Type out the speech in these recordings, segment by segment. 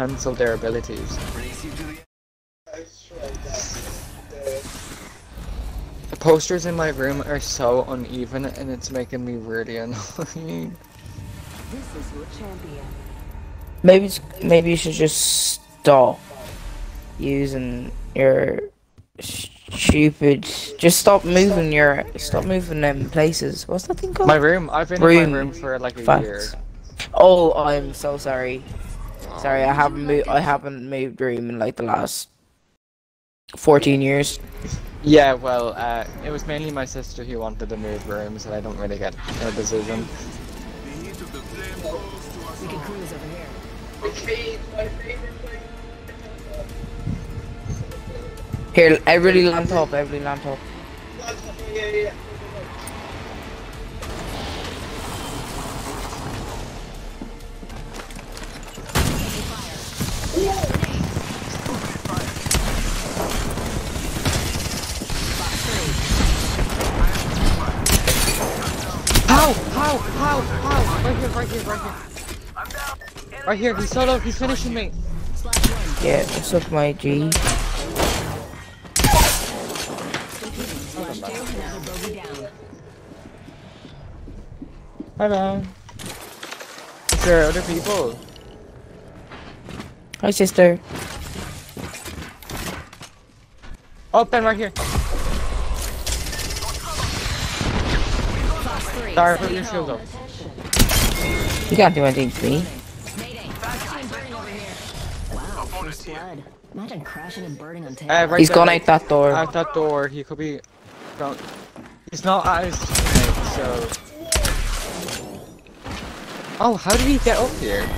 cancel their abilities. The posters in my room are so uneven and it's making me really annoying. This is your champion. Maybe it's, maybe you should just stop using your stupid. Just stop moving your. Stop moving them places. What's that thing called? My room, I've been in my room for like a year. Oh, I'm so sorry. Sorry, I haven't moved. I haven't moved room in like the last fourteen years. Yeah, well, uh, it was mainly my sister who wanted to move rooms, and I don't really get a decision. We can cruise over here. Here, everybody land top. Everybody land top. How? How? How? How? Right here, right here, right here. Right here, he's solo, he's finishing me. Yeah, what's up, my G? Slash two. Another bogey down. Hello. Is there other people? Hi, sister. Open right here. Sorry, put your shield up. You can't do anything to me. Mayday. Team burning over here. Wow. Imagine crashing and burning on tail. Uh, right He's there, gone right- out that door. Out that door, he could be... Don't... He's not at his teammate, so... Oh, how did he get up here?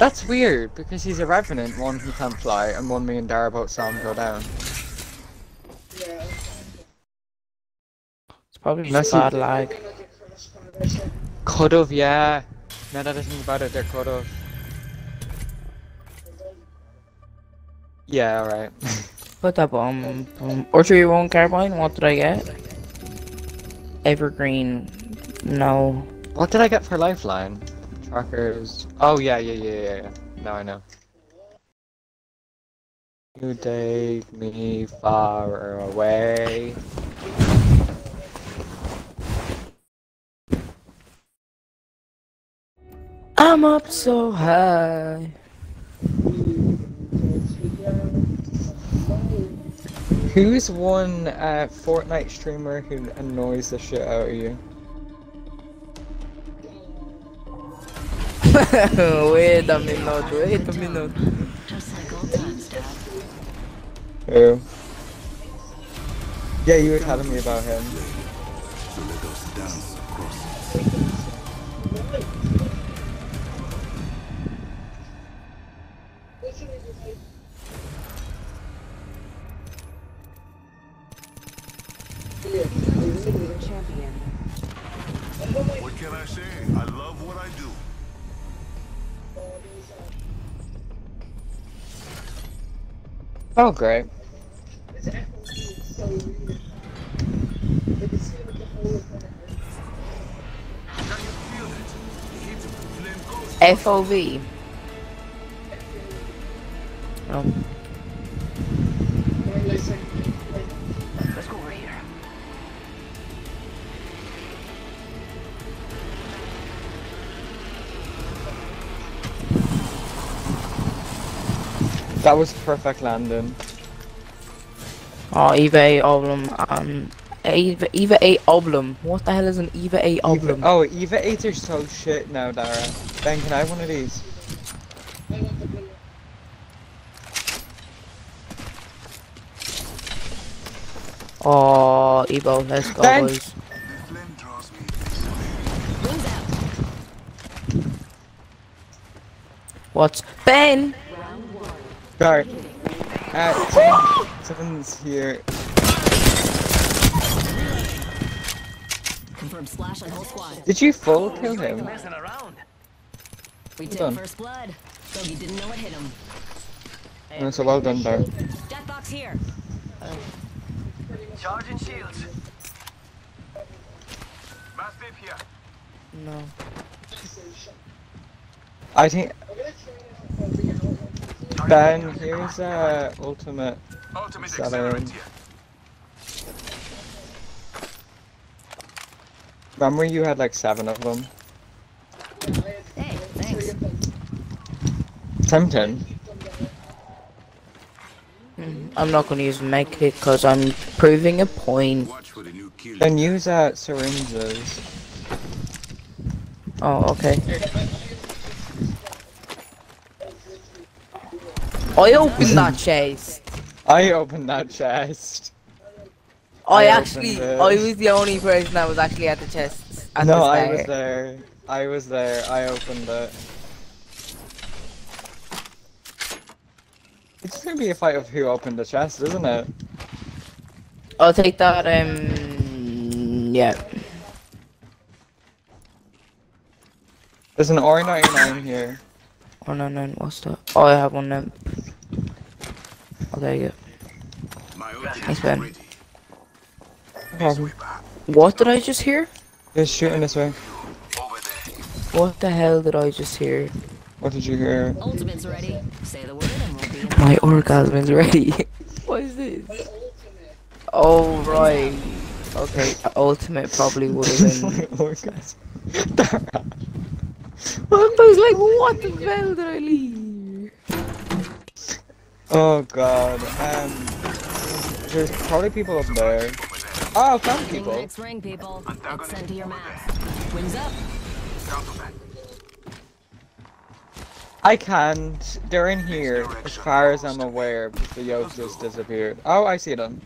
That's weird, because he's a Revenant, one who can't fly, and one me and Dara both saw him go down. It's probably Unless he- bad lag. Could've, yeah. Now that I think about it, there could've. Yeah, alright. Put that bomb. bomb. Archery one carbine. What did I get? Evergreen. No. what did I get for Lifeline? Trackers. Oh, yeah, yeah, yeah, yeah, yeah. Now I know. You take me far away. I'm up so high. Who's one uh, Fortnite streamer who annoys the shit out of you? wait a minute. Wait a minute. Who? Yeah, you were telling me about him. What can I say? Oh, great. FOV. Oh. That was perfect landing. Oh, Eva 8 Oblum. Um, Eva, Eva 8 Oblum. What the hell is an Eva 8 Eva, Oblum? oh, Eva 8s are so shit now, Dara. Ben, can I have one of these? Oh, Evo, let's go, Ben! boys. The flame draws me. Wings out. What's Ben? Round one. Sorry. Uh, seven, here. Confirm slash on whole squad. Did you full kill him? We took done. first blood. Bogey didn't know what hit him. Oh, so well done, Dara. Death box here. Charging shields. Mastiff here. No. I think. Ben, here's uh, ultimate. Ultimate Seven. accelerant here. Remember you had like seven of them? Hey, thanks. Tempting. I'm not gonna use make it because I'm proving a point. Watch for the new kill. Then use uh, syringes. Oh, okay. I opened that chest. I opened that chest. I, I actually. I was the only person that was actually at the chest. At no, I was there. I was there. I opened it. It's just gonna be a fight of who opened the chest, isn't it? I'll take that. Um, yeah. There's an R99 here. Oh no, no, what's that? Oh, I have one now. Oh, there you go. My ultimate Thanks, is Ben. ready. Okay. What did I just hear? Just shooting this way. What the hell did I just hear? What did you hear? Ultimate's ready. Say the word and we'll be My orgasm is ready. what is this? Oh right. Okay, ultimate probably would have been. Orgasm. I was like, what the hell did I leave? oh god. Um. There's probably people up there. Oh, I found Ring the people. next ring, people. Let's send to your maps. Wings up. I can't. They're in here, as far as I'm aware, because the yolks just disappeared. Oh, I see them.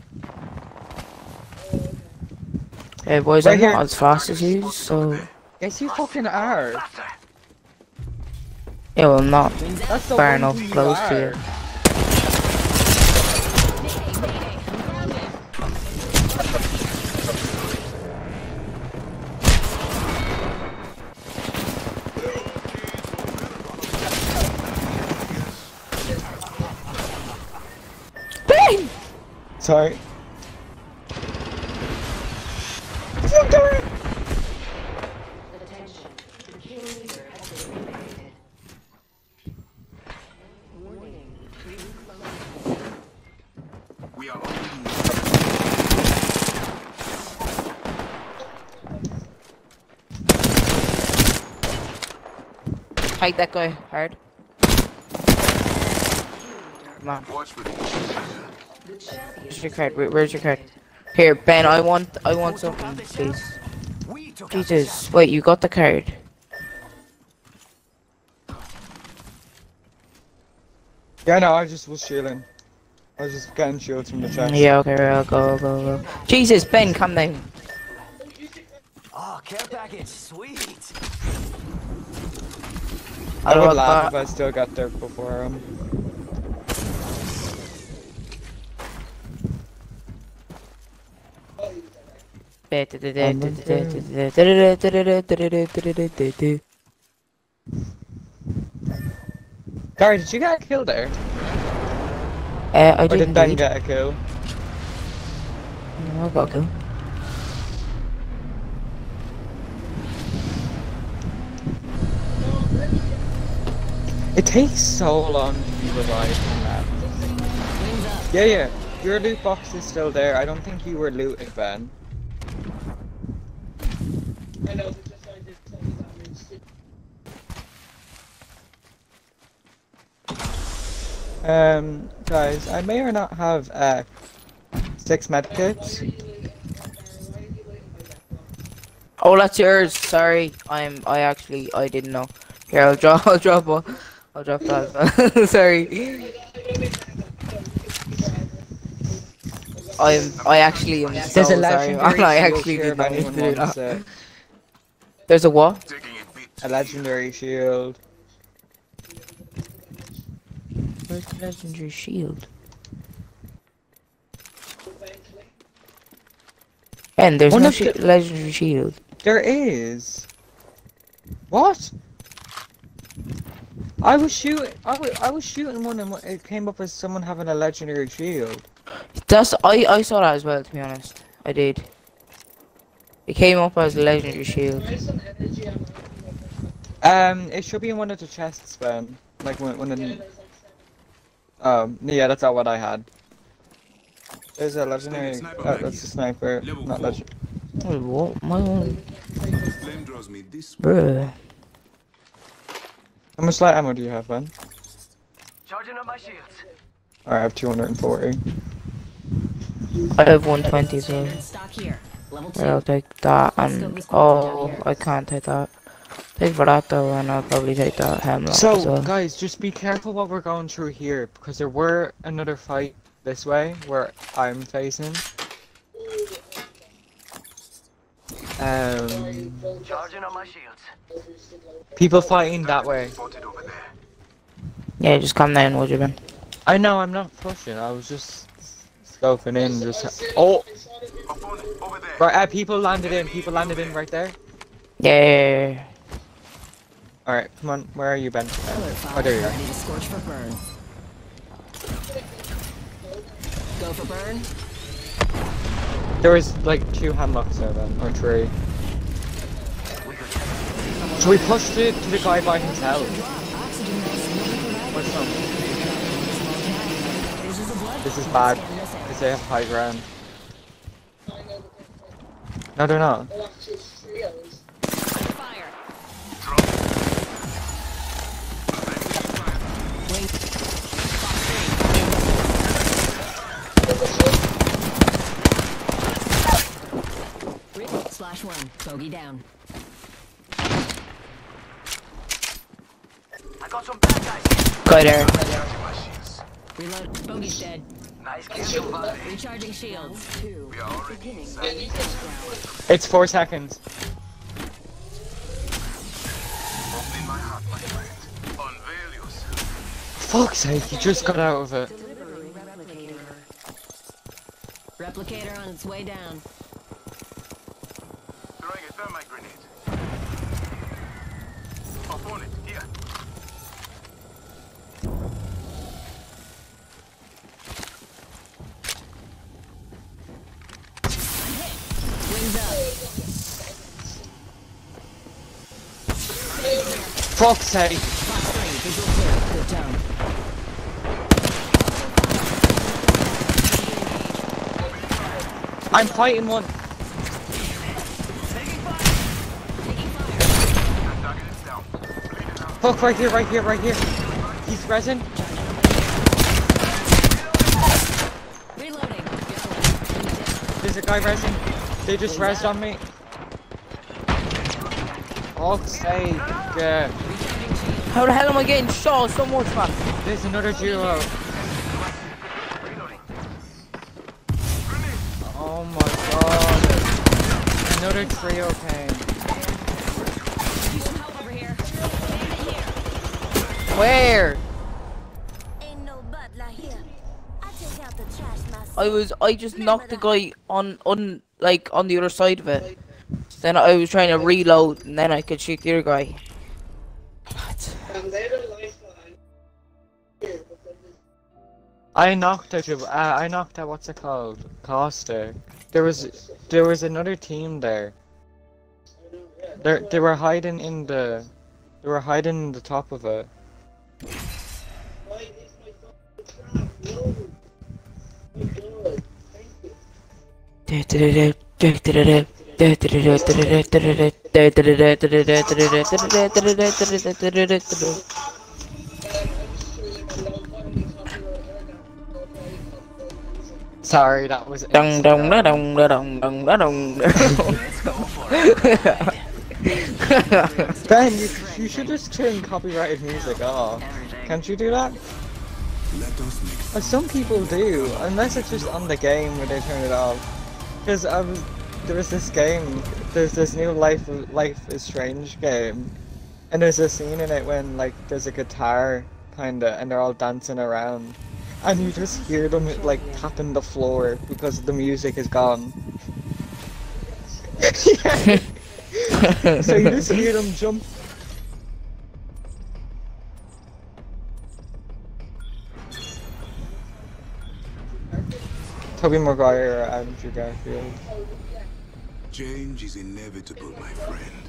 Hey boys, Right I'm here. not as fast as you, so Yes, you fucking are. Yeah, will not Wings up. That's the far enough close are. to you. Mayday, mayday. Bang! Sorry. Fight that guy hard. Come on, Watch for the where's your card? Where- Where's your card? Here, Ben, I want, I want something, please. Jesus, wait, you got the card. Yeah, no, I just was shielding. I was just getting shields from the chest. Yeah, okay, right, I'll go, I'll go, I'll go. Jesus, Ben, come down. Oh, care package, sweet. I would laugh if I still got there before him. Gary, did you get a kill there? Uh, I Or did did Ben get a kill? No, I got a kill. It takes so long to be revived from that. Yeah, yeah. Your loot box is still there. I don't think you were looting, Ben. Um, guys, I may or not have uh six medkits. Oh, that's yours. Sorry, I'm. I actually, I didn't know. Here, I'll drop. I'll drop one. I'll drop that. Sorry. I'm. I actually am so There's a sorry. legendary man. I shield actually did not mean to do that. There's a what? taking it bit. A legendary shield. Where's the legendary shield? And there's One no shi the- legendary shield. There is. What? I was shooting. I was, I was shooting one, and it came up as someone having a legendary shield. That's I. I saw that as well. To be honest, I did. It came up as a legendary shield. Um, it should be in one of the chests, Ben. Like one, one of the. Um, yeah, that's not what I had. There's a legendary. Sniper Uh, that's a sniper. Level Not four. legend. Wait, what? My one, Flame draws me this way. bruh. How much light ammo do you have, Ben? Charging up my shields. Alright, I have 240. I have 120, so Standard stock here. Level two. I'll take that. And oh, I can't take that. Take for that though, and I'll probably take that Hemlok as So, well. guys, just be careful what we're going through here, because there were another fight this way, where I'm facing. Um, Charging up my shields. People fighting that way. There. Yeah, just come down, would you, Ben? I know, I'm not pushing, I was just scoping in, just... Oh! There. Right, uh, people landed in, people landed in right there. Yeah. Alright, come on, where are you, Ben? Oh, there you are. Ready to scorch for burn. Go for burn. There was like two Hemloks there then, or three. Should we pushed it to the guy by some? This is bad, because they have high ground. No, they're not. Slash one. Bogey down. I got some bad guys. Go there. Reload. Bogey's dead. Nice kill. Recharging shields. Two. We are already inside. It's four seconds. Opening my heart, my friend. Unveil yourself. Fuck's sake, he just got out of it. Replicator. Replicator on its way down. Throwing a thermite grenade. Opponent, here. Wings up. Fuck's sake. I'm fighting one. Fuck, right here, right here, right here. He's resin. There's a guy resin. They just rezzed on me. Fuck's sake. Yeah. How the hell am I getting shot so much, man? There's another duo. Oh my god. Another trio came. Help over here. Bandit here. Where? I was, I just knocked the guy on, on, like, on the other side of it. Then I was trying to reload, and then I could shoot the other guy. What? I knocked out. Uh, I knocked out. What's it called? Costa. There was there was another team there. They they were hiding in the they were hiding in the top of it. Sorry, that was. Dun dun da dun da dun dun da dun. Ben, you, you should just turn copyrighted music off. Can't you do that? Let us make Some people do, unless it's just on the game where they turn it off. Because was, um, there was this game, there's this new Life Life is Strange game, and there's a scene in it when like there's a guitar kinda, and they're all dancing around, and you just hear them like tapping the floor because the music is gone. So you just hear them jump. Tobey Maguire or Andrew Garfield. Change is inevitable, my friend.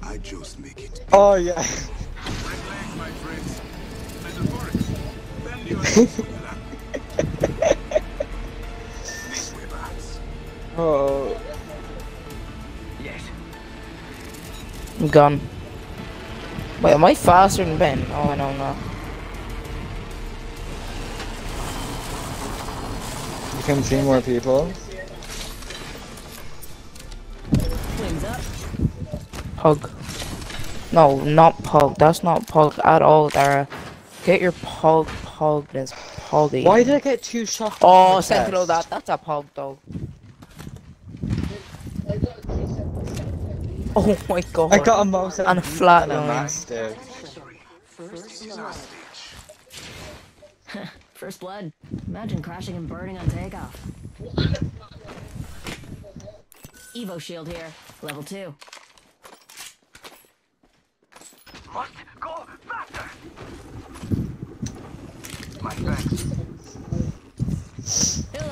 I just make it. Oh yeah. My friends. Metaphorics. Bend your knees when you land. This way, perhaps. Oh. Yes. I'm gone. Wait, am I faster than Ben? Oh, I don't know You can see more people. Wings. Pug. No, not Pug. That's not Pug at all, Dara. Get your Pug, Pug, this Puggy. Why did I get two shots? Oh, in the Sentinel, that, that's a Pug, though. Oh my god. I got a mouse And a flat and a line. mastiff. This is our stage. First blood. Imagine crashing and burning on takeoff. Evo shield here. Level 2. Must go faster. My thanks.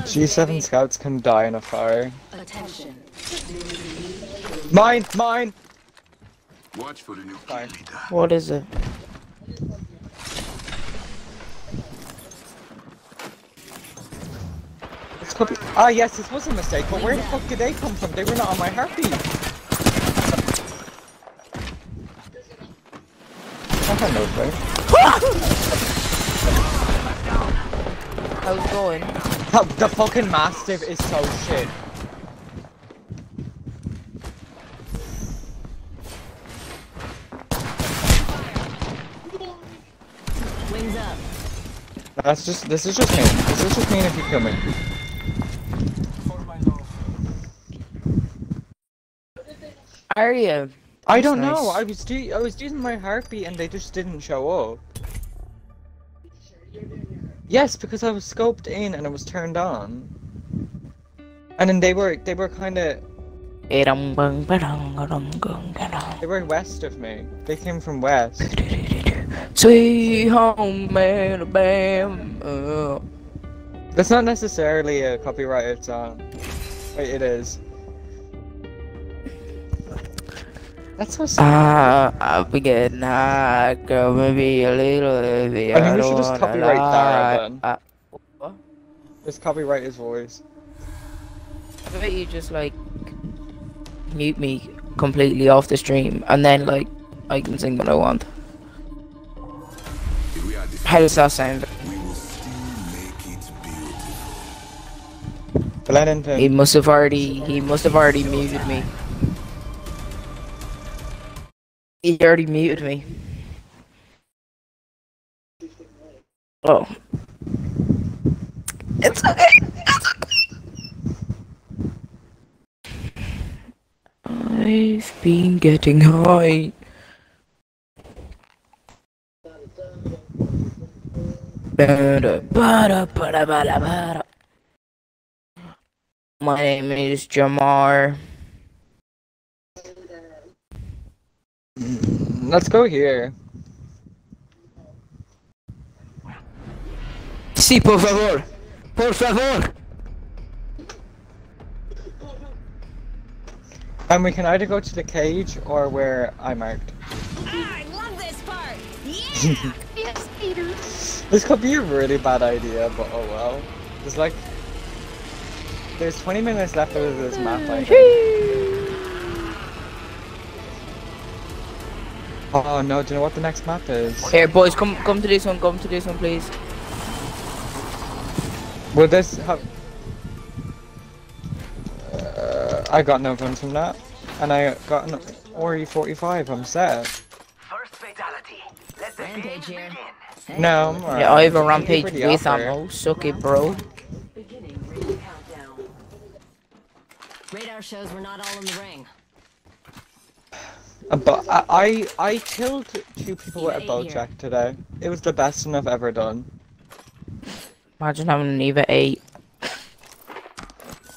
G7 scouts can die in a fire. Attention. Mine, mine. Watch for the new leader. What is it? Ah, yes, this was a mistake. But where the fuck did they come from? They were not on my heartbeat. I had no clue. How's it going? The fucking mastiff is so shit. Wings up. That's just. This is just me. This is just me if you kill me. Are you? I don't know. I was do I was using my heartbeat and they just didn't show up. Yes, because I was scoped in and it was turned on. And then they were they were kind of they were west of me. They came from west. Sweet home Alabama. Uh. That's not necessarily a copyrighted song. Wait, it is. That's so sad. Ah, I'll be getting high, girl, maybe a little heavy. I think we don't should just wanna copyright Dara lie. then. Uh, what? Just copyright his voice. I bet you just like mute me completely off the stream, and then like I can sing what I want. If we are defeated, How does that sound? we will it He must have already. He must have already muted me. He already muted me. Oh. It's okay. It's okay. I've been getting high. My name is Jamar. Let's go here. Sí, por favor. Por favor. And we can either go to the cage or where I marked. Ah, I love this part. Yeah. yes, Peter. This could be a really bad idea, but oh well. There's like... There's 20 minutes left of this map, I think. Oh no, do you know what the next map is? Here, boys, come come to this one. Come to this one, please. Will this have... Uh, I got no gun from that. And I got an RE45, I'm set. First fatality. Let the Rampage games begin. No, I'm alright. Yeah, I have a rampage with offer. ammo. Suck it, bro. Beginning ring countdown. Radar shows we're not all in the ring. Uh, But I, I, I killed two people with a Eva bow eight here. jack today. It was the best thing I've ever done. Imagine having an Eva 8.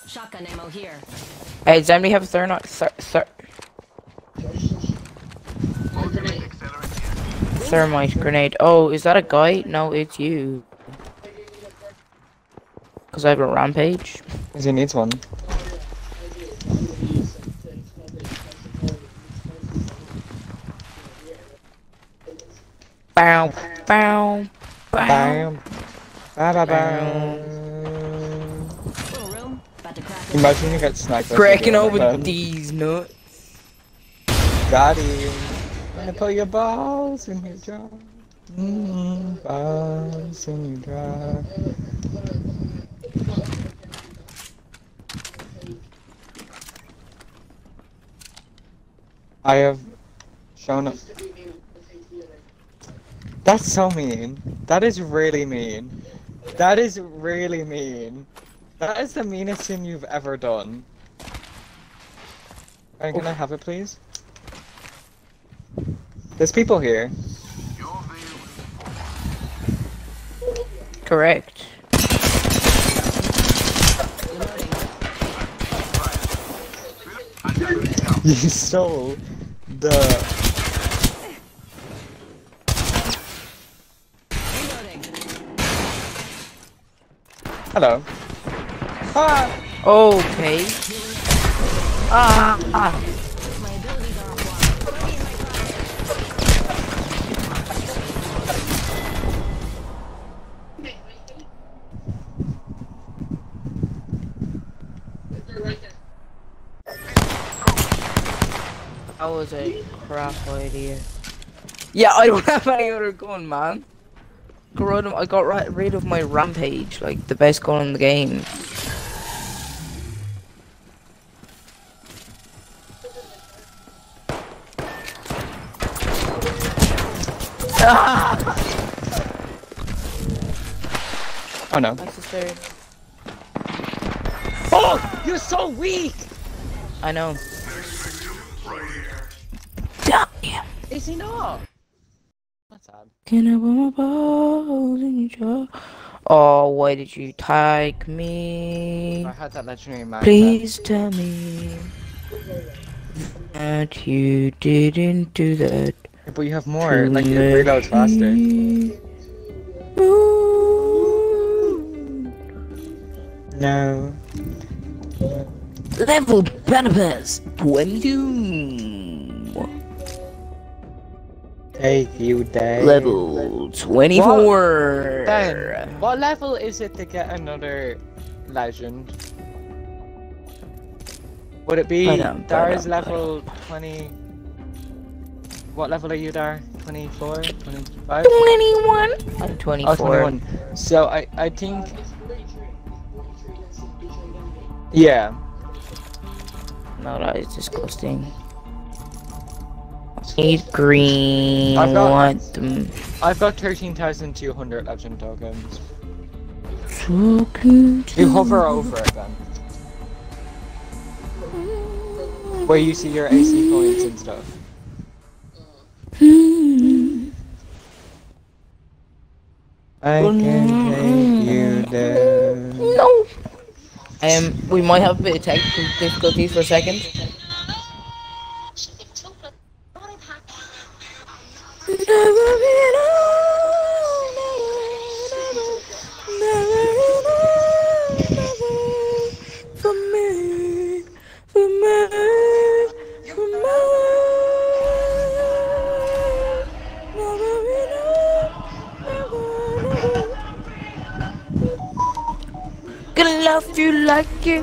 Shotgun ammo here. Hey, does anybody have a thermite? Ther ther Ultimate thermite grenade. Oh, is that a guy? No, it's you. Because I have a rampage. Because he needs one. Bow, bow, bow. Bam. Ba ba bam. Room. About to crack. Imagine you get sniped. Cracking over that. these nuts. Got him. Gonna put your balls in your jar. Mm, balls in your jar. I have shown up. That's so mean. That is really mean. That is really mean. That is the meanest thing you've ever done. Can I have it, please? There's people here. Correct. You stole the. Hello. Ah! Okay. Ah, ah. That was a crap idea. Yeah, I don't have any other gun, man. Got of- I got ri- rid of my rampage, like the best gun in the game. Oh no. Necessary. Oh! You're so weak! I know. Damn. Is he not? Can I put my balls in your jaw? Oh, why did you take me? I had that legendary. Please tell me that you didn't do that. But you have more. Like, it reloads faster. No. Level benefits 22. Take you there. Level 24. Then, what level is it to get another legend? Would it be Ba-dum, Dara's level 20? What level are you, Dar? 24? 25? 21. I'm 24. Oh, 21. So I, I think. Yeah. No, that is disgusting. Need green. I've got- want them. I've got 13,200 legend tokens. So cute. You hover over it then. Where you see your AC points and stuff. I can take you there. No. Um, we might have a bit of technical difficulties for a second. Never alone, never, never, never, never, for me, for me, for me. Never alone, never, never. Gonna love you like you.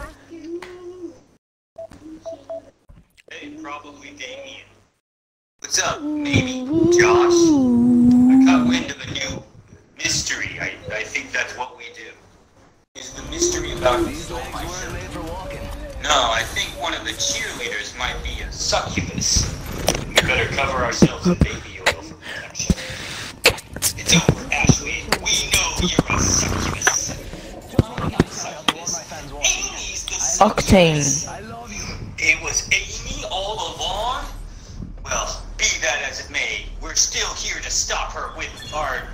16. It was Amy all along? Well, be that as it may, we're still here to stop her with our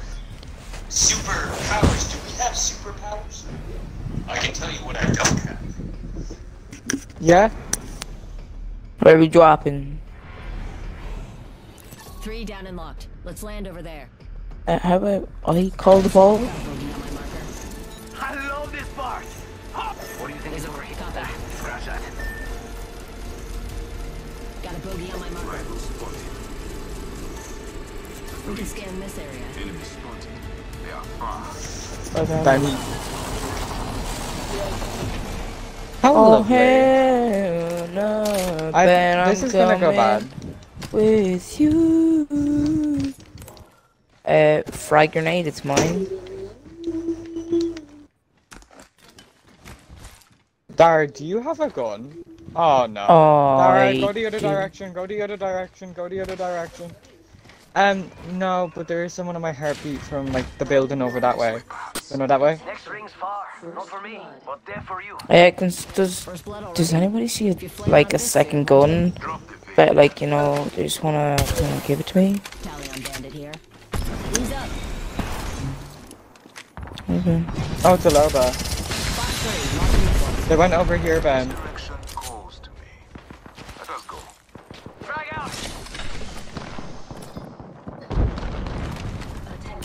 superpowers. Do we have superpowers? I can tell you what I don't have. Yeah? Where are we dropping? Three down and locked. Let's land over there. Uh, how about I call the ball? Ben. How Oh lovely. hell no, I, Ben, this I'm is gonna go bad. with you. Uh, frag grenade, it's mine. Dara, do you have a gun? Oh no. Oh, Dara, go the other do- direction, go the other direction, go the other direction. Um, no, but there is someone on my heartbeat from like the building over that way. You know that way? Next ring's far. Not for me, but there for you. Uh, can, does First blood already. does anybody see a, like a second gun? Drop the vein. But like you know, they just wanna, wanna give it to me. Tally on bandit here. Wings up. Okay. Oh, it's a Loba. Box three. Marking missile. They went over here, Ben. Direction calls to me. Let us go. Frag out!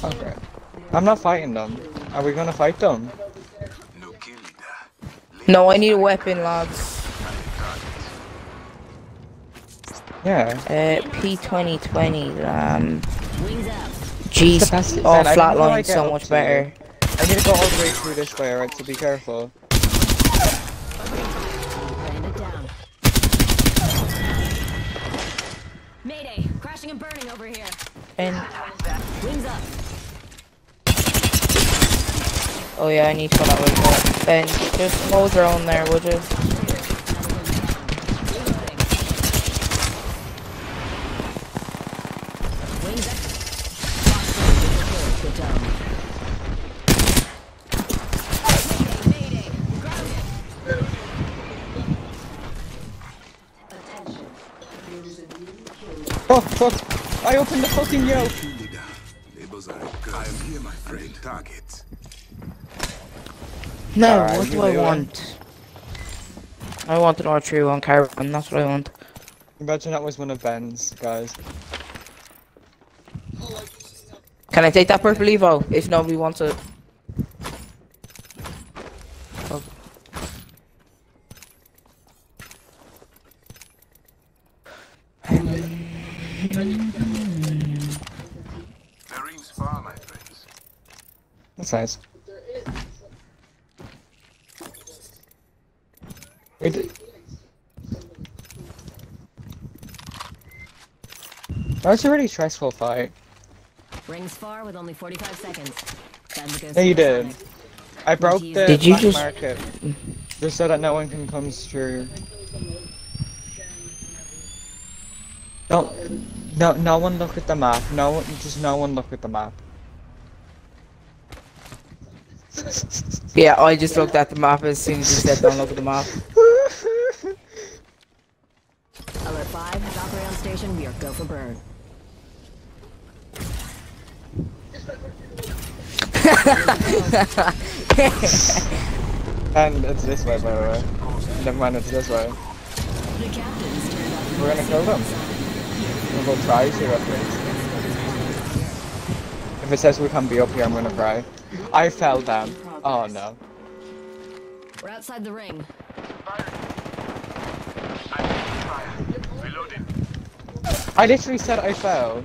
Okay. I'm not fighting them. Are we gonna fight them? No kill leader. No, I need a weapon, lads. Yeah. Uh, P2020. Um, Wings up. jeez, the best- oh, Ben, I don't know how I flatline so much better. I need to go all the way through this way, alright, so be careful. Mayday. Crashing and burning over here. And Wings up. Oh yeah, I need to go that way. Ben, just hold your own there, would you? Wings up. Box three. Good kill. Good job. Mayday. Mayday. Grounded. Oh, fuck! I opened the fucking yoke! Kill leader. Labels are good. I am here, my friend. Target. No, Alright, what do I do it. want? I want an R3 one caravan, that's what I want. Imagine that was one of Ben's, guys. Can I take that purple Evo if nobody wants it? Oh. The ring's far, my friends. That's nice. Wait. That was a really stressful fight. Rings far with only 45 seconds. Time Yeah, you did. I broke the Did you black just- market just so that no one can come through. Don't, no, no one look at the map. No one, just no one look at the map. Yeah, I just looked at the map as soon as you said don't look at the map. Alert 5, Valkyrie on station, we are go for burn. and it's this way, by the way. Never mind, it's this way. The captains turned up We're gonna kill them. We'll go try to at least. If it says we can't be up here, I'm gonna cry. I fell down. Oh no. We're outside the ring. I literally said I fell.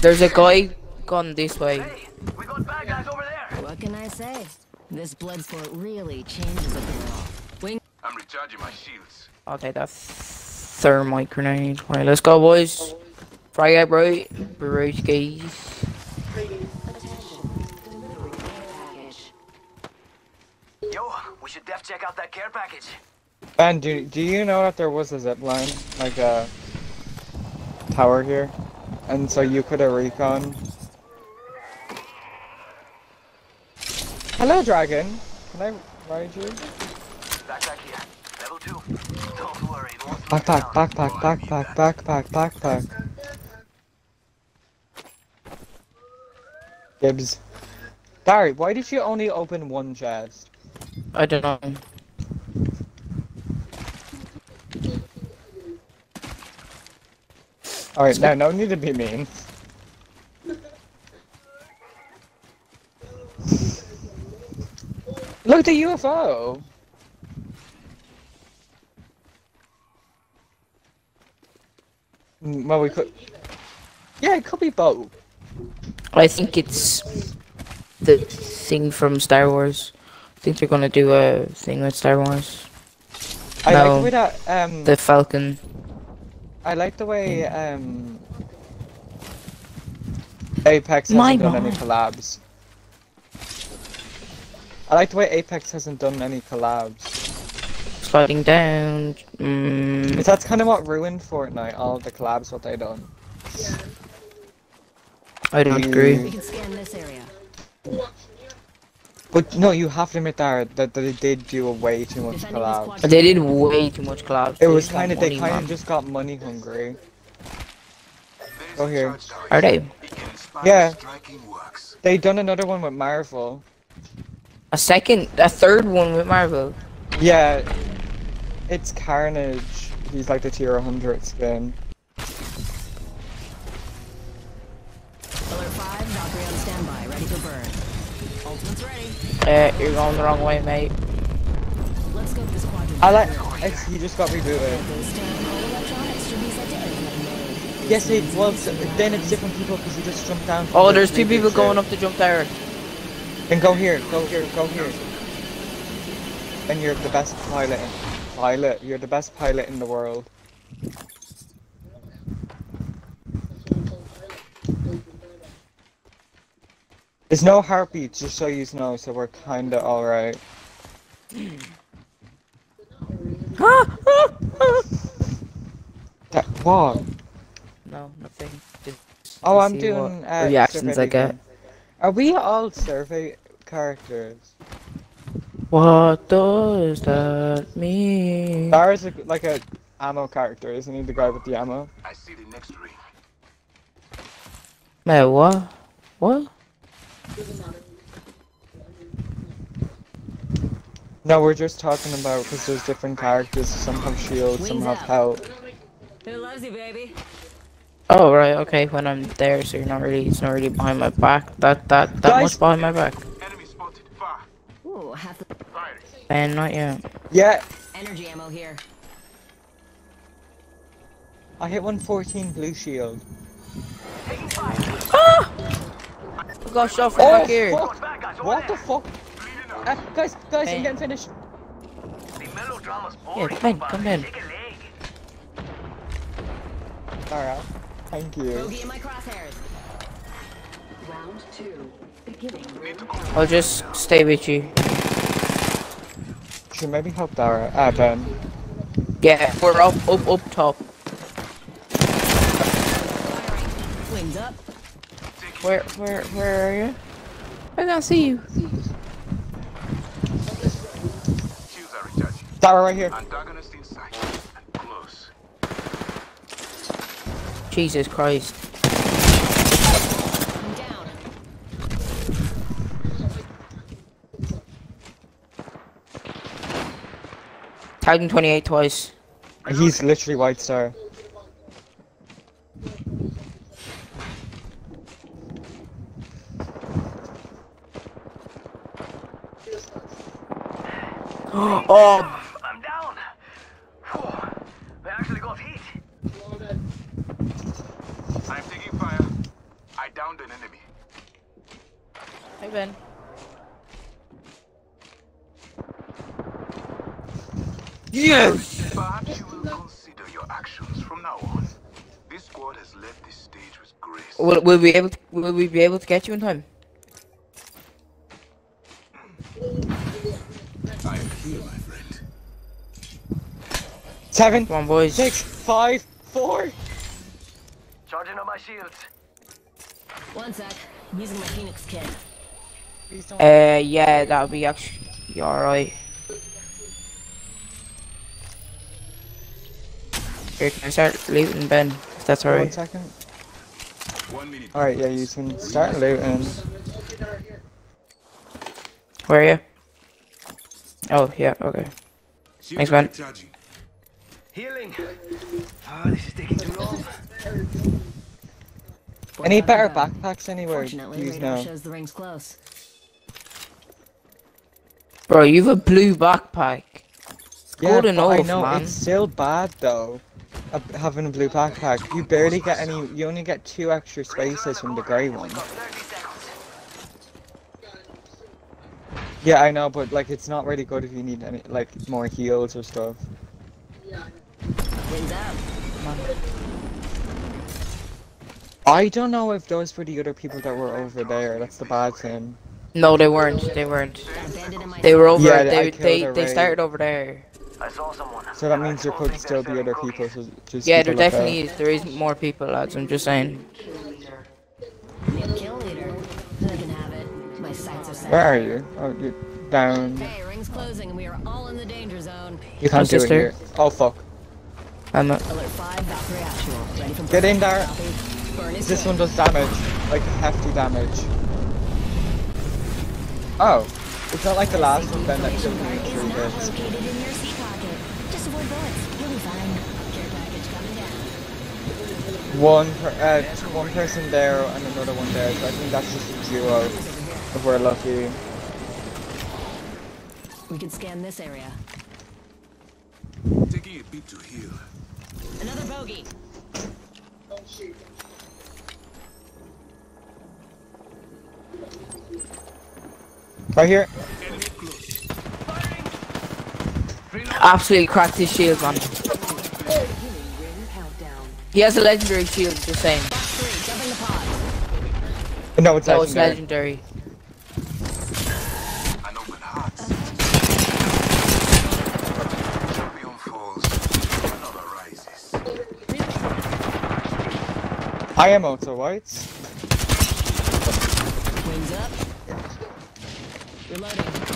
There's a guy gone this way. Hey, we got bad guys over there. What can I say? This blood sport really changes a girl. Wing I'm recharging my shields. Okay, that's take thermite grenade. Right, let's go, boys. Fry out, right? Brewskis. Yo, we should def check out that care package. Ben, do, do you know that there was a zip line? Like a tower here? And so you could have recon. Hello, dragon. Can I ride you? Backpack here. Level two. Don't worry, it won't slow you Backpack, backpack, backpack, backpack, backpack. Gibbs. Barry, why did you only open one chest? I don't know. Alright, now no need to be mean. Look, at the UFO! Mm, Well, we could. Yeah, it could be both. I think it's the thing from Star Wars. I think they're gonna do a thing with Star Wars. I No. the way that um. The Falcon. I like the way um. Apex hasn't done any collabs. I like the way Apex hasn't done any collabs. Sliding down. Mm, that's kind of what ruined Fortnite, all of the collabs what they done. I don't You- We agree. can scan this area. But no, you have to admit that, that they did do a way too much Defending this collabs. quadrant. They did way too much collabs. It was kind of, they kind of just got money hungry. There's oh, Go here. Are they? It can inspire Yeah. They done another one with Marvel. A second, a third one with Marvel. Yeah, it's Carnage. He's like the tier 100 skin. Pillar 5, Valkyrie on standby, ready for burn. Ultimate's ready. Uh, you're going the wrong way, mate. Let's go to this quadrant. I like. It's, he just got rebooted. Those stand all electronics should be set to infinite mode. Yes, it well, so- then it's different people because you just jumped down. Oh, there's two people going up the jump tower. Then go here, go here, go here. And you're the best pilot. Pilot, you're the best pilot in the world. There's no heartbeats, just so you know, so we're kinda alright. That, what? No, nothing. Just Oh, I'm doing uh, reactions I get. again. Are we all survey characters? What does that mean? Dara's a, like a ammo character, isn't he? The guy with the ammo. I see the next ring. Mate, what? What? No, we're just talking about because there's different characters. Some have shields, some have out. health. Who loves you, baby? Oh right, okay. When I'm there, so you're not really, it's not really behind my back. That that that Guys- much behind my back. Enemy spotted. Far. Ooh, half the And eh, not yet. Yeah, energy ammo here. I hit 114 blue shield. I got shot from back here. fuck! What the fuck? Uh, guys, guys, Hey. I'm getting finished. The melodrama's Yeah, boring. come in, but come in. Take a. Alright, thank you. Bogey in my crosshairs. Round two. Beginning. Need to go. I'll just stay with you. Should maybe help Dara. Ah, Ben. Yeah, we're up, up, up top. Where, where, where are you? I can't see you. Shields are recharging. Dara right here. Antagonist in sight. And close. Jesus Christ. I'm. Titan 28 twice. He's literally White Star. Oh, I'm down. Whew. They actually got hit. I'm taking fire. I downed an enemy. hey Ben. Yes! Perhaps you will consider your actions from now on. This squad has left this stage with grace. Will, will we able to, will we be able to get you in time? Hmm. I am here, my friend. Seven, Come on, boys. six, five, four. Charging on my shields. One sec. I'm using my Phoenix kit. Uh, yeah, that would be actually alright. Here, can I start looting Ben? If that's alright. One second. One minute. Alright, yeah, you can start looting. Where are you? Oh, yeah, okay. Thanks, man. Healing. Ah, this is taking too long. Any better Forty-five to go. backpacks anywhere? Fortunately, Use radar now. shows the ring's close. Bro, you have a blue backpack. Yeah, good but I know man. it's still bad though. having a blue backpack, you barely get any. You only get two extra spaces from the grey one. Got 30 seconds. Yeah, I know, but like it's not really good if you need any like more heals or stuff. Wins out. I don't know if those were the other people that were over there. That's the bad thing. No, they weren't. They weren't. Got abandoned in my They were over. Yeah, I they they a they raid. started over there. I saw someone. So that means there I don't could think still they're be other people. So just Yeah, there a lookout. definitely is. There is more people, lads. I'm just saying. Where are you? Oh, you're down. Hey, ring's closing and we are all in the danger zone. You can't do it here. Oh fuck. I'm not. Alert 5, Valkyrie actual. Ready for Get in there. Burn This one does damage, like hefty damage. Oh, it's not like the last one then that killed me in Is three not located in your seat pocket. Just avoid bullets. You'll be fine. Care package coming down. One, per, uh, one person there and another one there, so I think that's just a duo. If we're lucky. We can scan this area. Taking a bit to heal. Another bogey. Right here. Absolutely cracked his shield, man. Ring. He has a legendary shield. Just saying. Box 3, jump in the pod. No, it's That was legendary. legendary. I am also white. Wings up. Reloading.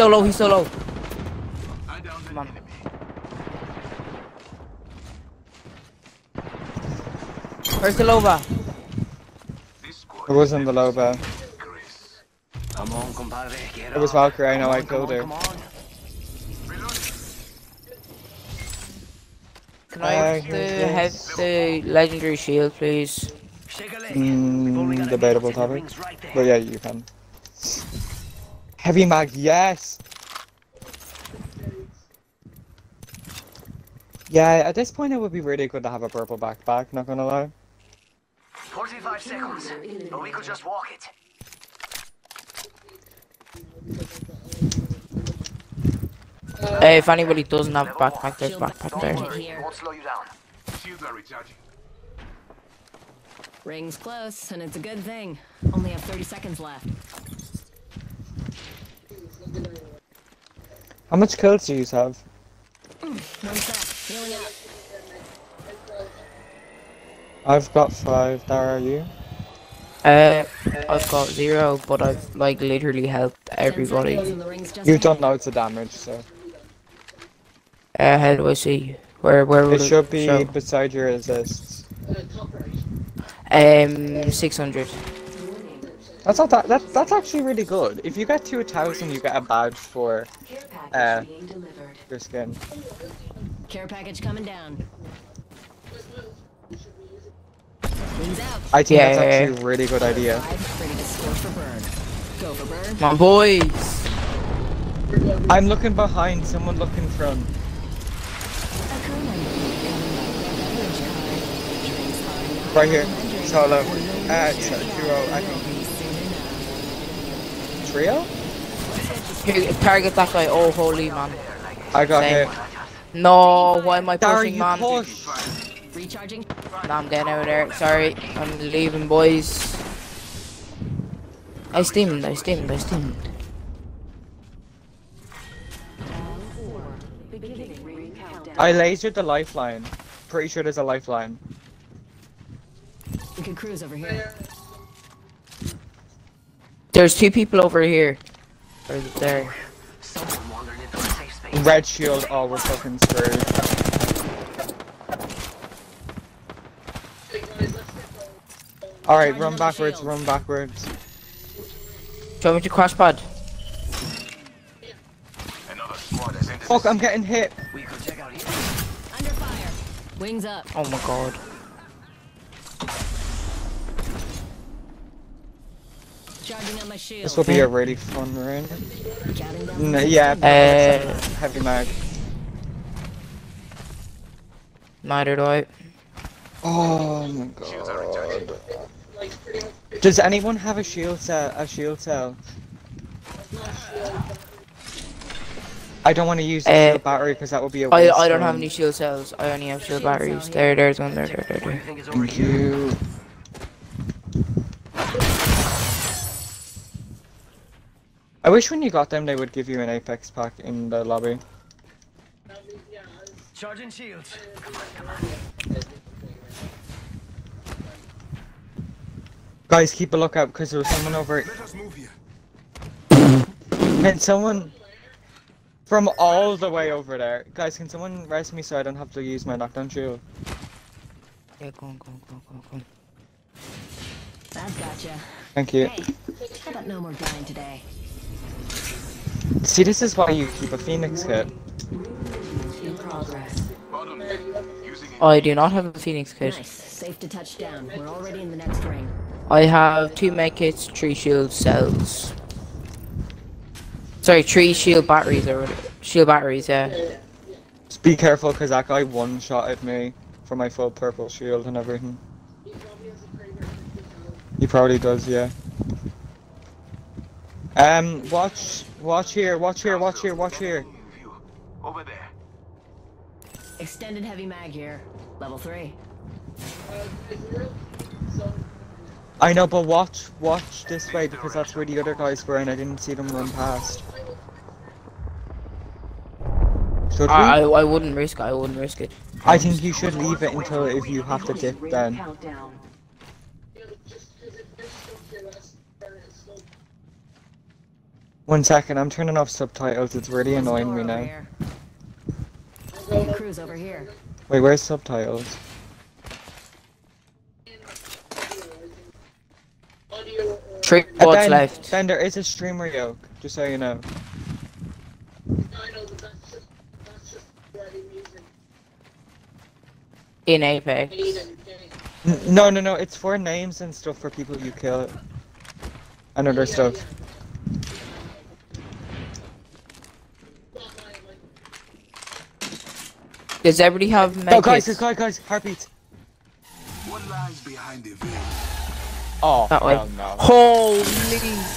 So low. He's so low. An on. enemy. Where's the squad It wasn't the Loba. Come on, compadre. Get It was. Valkyrie, I know, Come I killed her. on, come on. Reloading. Can I have Uh, the have the legendary shield, please? Shake a leg. We've only Mm, debatable minute and the topic. ring's right there. But yeah, you can. Heavy mag, yes! Yeah, at this point it would be really good to have a purple backpack, not gonna lie. 45 seconds. but we could just walk it. Uh, if anybody doesn't have a backpack, there's a backpack there. Don't Right worry, here. won't slow you down. Shields are recharging. Ring's close, and it's a good thing. Only have 30 seconds left. How much kills do you have? One sec. Healing up. I've got five, Dara, are you? Uh, I've got zero, but I've like literally helped everybody. seconds and the ring's just You've done loads of damage, so. Uh, how do I see? Where where It should be show? beside your assists. Um, 600. That's not that, that that's actually really good. If you get to a thousand, you get a badge for Care package Uh, being delivered. your skin. Care package coming down. Wings. I think Yeah, that's yeah, yeah. actually a really good idea. Five, ready to scorch for burn. Go for burn. Come on, boys. I'm looking behind, someone look in front. A crew member. Beverage card. Drinks are not Right here. Solo. Order Uh, membership. so duo, I think. Be soon. Trio? Here, target that guy. Oh, holy man. I got Same. hit. No, why am I Dara, pushing, man? push! Recharging. Nah, I'm getting out of there. Sorry, I'm leaving, boys. I steamed, I steamed, I steamed. Beginning. I lasered the lifeline. Pretty sure there's a lifeline. We could cruise over here. There's two people over here. Or there. Someone wandered into a safe space. Red shield, oh, we're fucking screwed. Alright, run backwards, shields. run backwards. you want me to crash pad? Another squad has entered Fuck, I'm getting hit. We could check out. Under fire. Wings up. Oh my god. This will be a really fun run. Counting down No, yeah, Uh, heavy mag. Neither do I. Oh my shields are recharging. god. Does anyone have a shield cell? A shield cell? I don't want to use the Uh, shield battery because that would be a I waste. I don't have any shield cells. I only have shield Shield batteries. cell, There, there's one. There, there, there, What do there. think is over Thank here? you. I wish when you got them they would give you an Apex pack in the lobby. Charging shields. Come on, come on. Guys, keep a lookout because there was someone over. Let us move here. Can someone from all the way over there? Guys, can someone rest me so I don't have to use my knockdown shield? Yeah, go on, go on, go on, go on, go on. I've gotcha. Thank you. Hey, how about no more dying today? See, this is why you keep a Phoenix kit. In progress. Bottom left. Using it. I do not have a phoenix kit. Nice. Safe to touch down. We're already in the next ring. I have two med kits, three shield cells. Sorry, three shield batteries or shield batteries. Yeah. Just be careful because that guy one shotted me for my full purple shield and everything. He probably does, yeah. Um, watch, watch here, watch here, watch here, watch here. Over there. Extended heavy mag here. Level three. I know, but watch, watch this way because that's where the other guys were and I didn't see them run past. Should we? I, I I wouldn't risk it. I wouldn't risk it. I think you should leave it until if you have to dip Ring then. One second, I'm turning off subtitles, it's really Close the annoying me now. here. We can cruise over here. Wait, where's subtitles? Three Uh, quads ben, left. Ben, there is a streamer yoke, just so you know. In Apex. N- no, no, no, it's for names and stuff for people you kill. And other stuff. Does everybody have med No, guys, kits? guys, guys, heartbeats. What lies behind the veil? Oh, That way. no. Holy!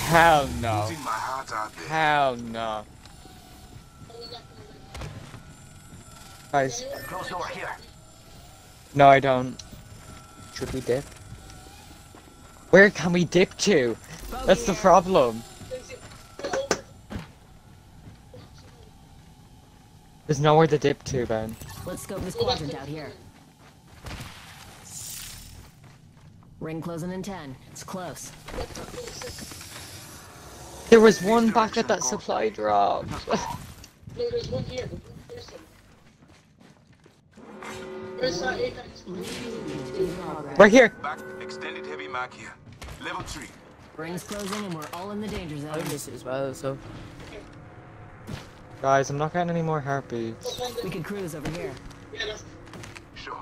Hell no. Putting my heart out there. Hell no. Guys, Close door here. no, I don't. Should we dip? Where can we dip to? That's the problem. There's nowhere to dip to, Ben. Let's scope this quadrant out here. Ring closing in 10. It's close. There was one back at that supply drop. In progress. right here. Back. Extended heavy mag here. Level 3. Ring's closing and we're all in the danger I zone. miss it as well, so. Guys, I'm not getting any more heartbeats. We can cruise over here. Sure.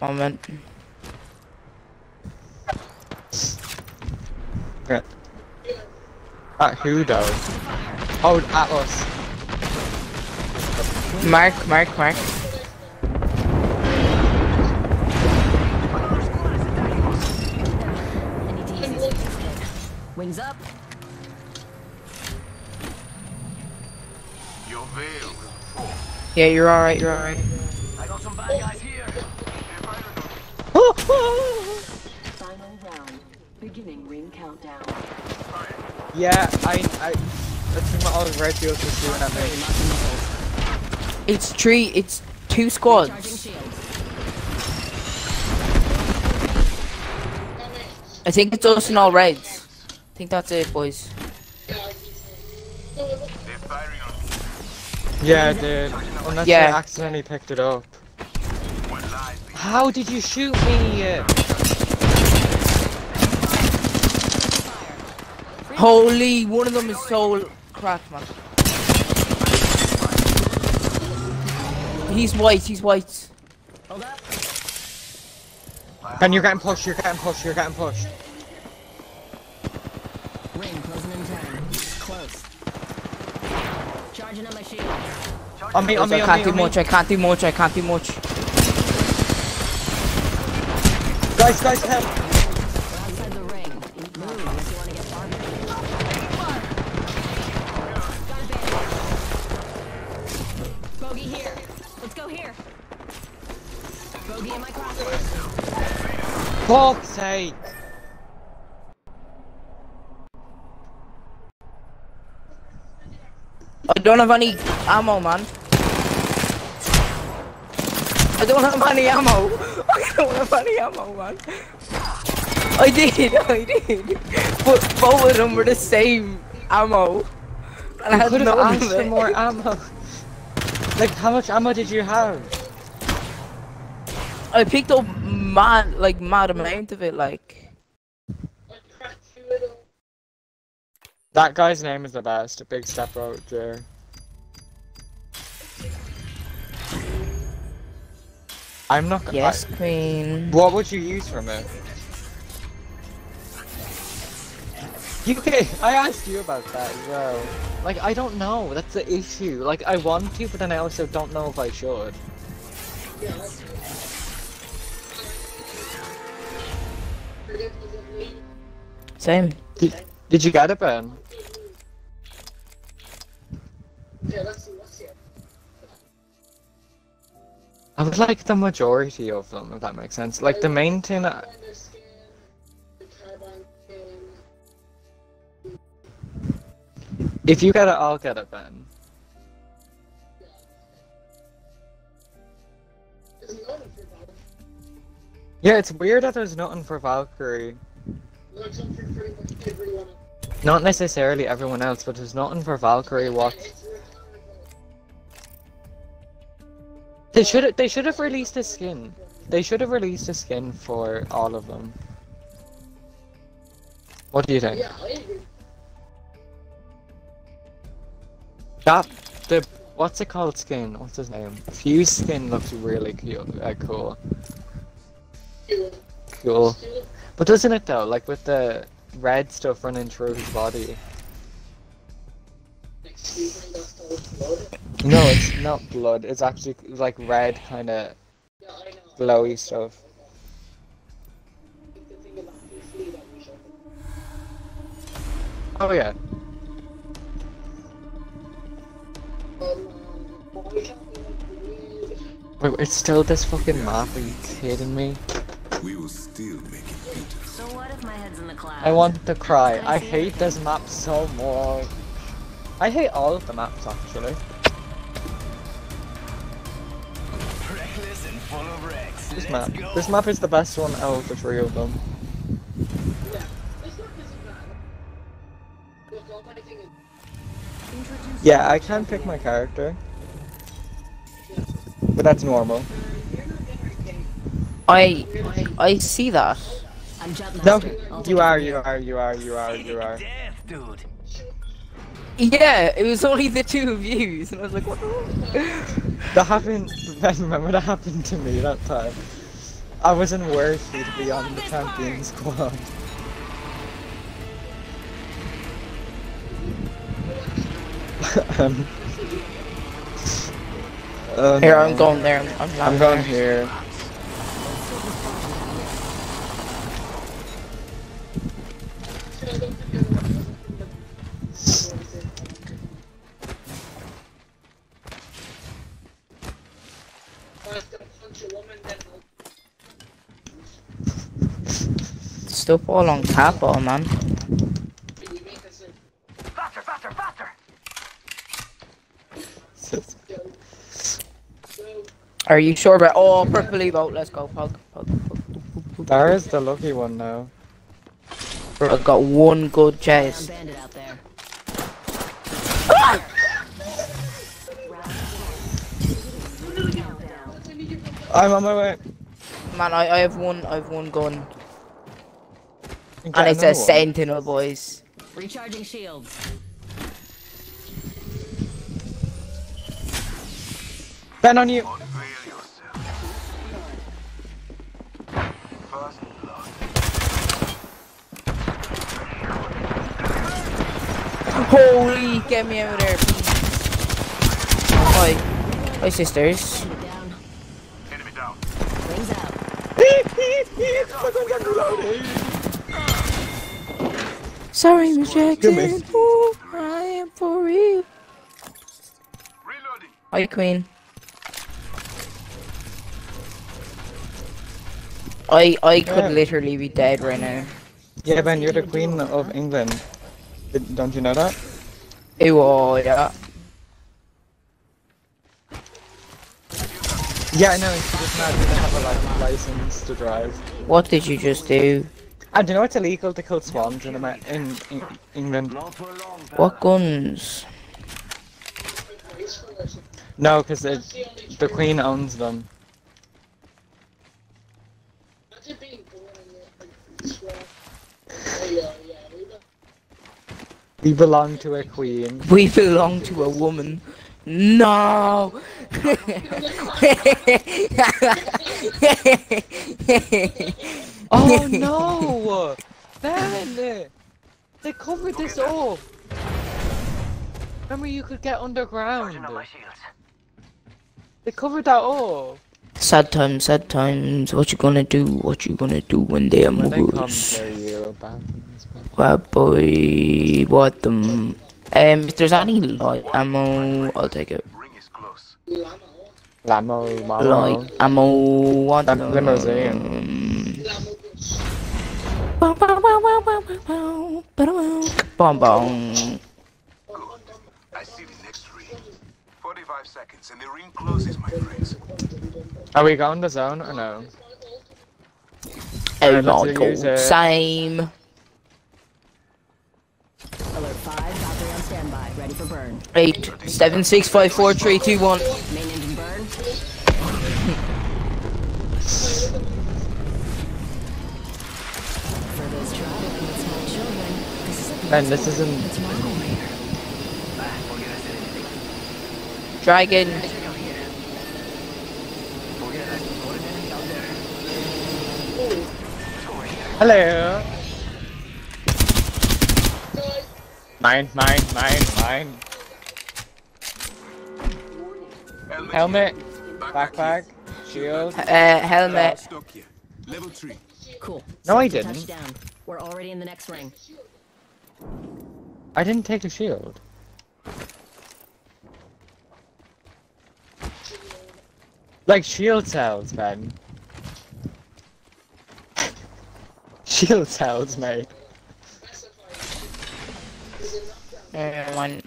Moment. Okay. At who though? Oh, Atlas. Mark, mark, mark. I need to use this fix kit. Wings up. Yeah, you're alright, you're alright. I got some bad guys here. Final round. Beginning ring countdown. yeah, I, I, I think my all red fields was shooting at me. It's three, it's two squads. I think it's us and all reds. I think that's it, boys. Yeah, dude. Unless Yeah. I accidentally picked it up. What lies behind How did you shoot me? Holy, one of them is so cracked, man. He's white, he's white. Hold up. And you're getting pushed, you're getting pushed, you're getting pushed. Ring closing in 10. Close. Charging up my shield. On me, on me, I on can't do much, I can't do much, I can't do much. Guys, guys, help! We're outside the ring. Move if you want to get farther. Got a bandit. Bogey here. Let's go here. Bogey in my crosshair. Fuck's sake! I don't have any ammo, man. I don't have any ammo. I don't have any ammo, man. I did, I did. But both of them were the same ammo. And I had could have asked for more ammo. Like, how much ammo did you have? I picked up mad, like mad amount of it, like. That guy's name is the best. A big Step Roger. I'm not. gonna. Yes, queen. What would you use from it? You okay? I asked you about that as well. Like, I don't know. That's the issue. Like, I want to, but then I also don't know if I should. Same. Did, did you get it, Ben? I would like the majority of them, if that makes sense. Like, the main thing. I- If you get it, I'll get it, Ben. Yeah, it's weird that there's nothing for Valkyrie. Not necessarily everyone else, but there's nothing for Valkyrie. What? They should. They should have released a skin. They should have released a skin for all of them. What do you think? That the what's it called skin? What's his name? Fuse skin looks really cute. Uh, cool. Cool. But doesn't it though? Like with the red stuff running through his body. No, it's not blood. It's actually like red kind of glowy stuff. Oh yeah. Wait, it's still this fucking map? Are you kidding me? We will still make it beautiful. So what if my head's in the clouds? I want to cry. I hate this map so much. I hate all of the maps actually. And full of wrecks. This Let's map. go. This map is the best one out of the three of them. Yeah, I can pick my character. But that's normal. I, I see that. I'm No, master. I'll take you are, you are, you are, you are, you are. Death, dude. Yeah, it was only the two of you, and I was like, what the? That happened, Ben, remember that happened to me that time? I wasn't worthy to be on the champion squad. um, Here, no. I'm going there. I'm, I'm, I'm going here. Still fall on capo, man. Faster, faster, faster. Are you sure about? Oh, purple boat. Let's go, pug, pug, pug. There is the lucky one now. I've got one good chase. bandit out there. I'm on my way. Man, I, I have one. I have one gun, Get and it another says one. Sentinel, boys. Recharging shields. Ben on you. Unveil yourself. First blood. Holy, get me out of there, please. Hi. Hi, sisters. Enemy down. Enemy down. Wings out. Sorry, Come rejected. Ooh, I am for real. Reloading. Hi, Queen. I I could Yeah. literally be dead right now. Yeah, Ben, you're the queen of England. Don't you know that? Ew, oh, yeah. Yeah, I know. She just now didn't have a like, license to drive. What did you just do? And do you know it's illegal to kill swans in, Amer- in, in England? What guns? No, because the queen owns them. We belong to a queen. We belong to a woman. No. Oh no! Ben! They covered this up! Remember you could get underground? Charging up my shields. They covered that up! Sad times, sad times. What you gonna do? What you gonna do when they are When they come moves? for you about this, but- Well, boy, what the? m- Um, if there's any light ammo, I'll take it. Ring is close. Lamo, mamo. Light ammo, what That the? limousine. Bum bum. I see the next ring. 45 seconds and the ring closes, my friends. Are we going to zone or no? Oh Alright, my let's use god, it. same. Alert 5, Valkyrie on standby. Ready for burn. Eight, seven, six, five, four, three, two, one. Main engine burn. Let's isn't... here. Hello! Mine, mine, mine, mine. Helmet, backpack, shield. Uh, helmet. Level 3. Cool. No, I didn't. We're already in the next ring. I didn't take a shield. Like shield cells, Ben. shield cells, mate. Uh, one.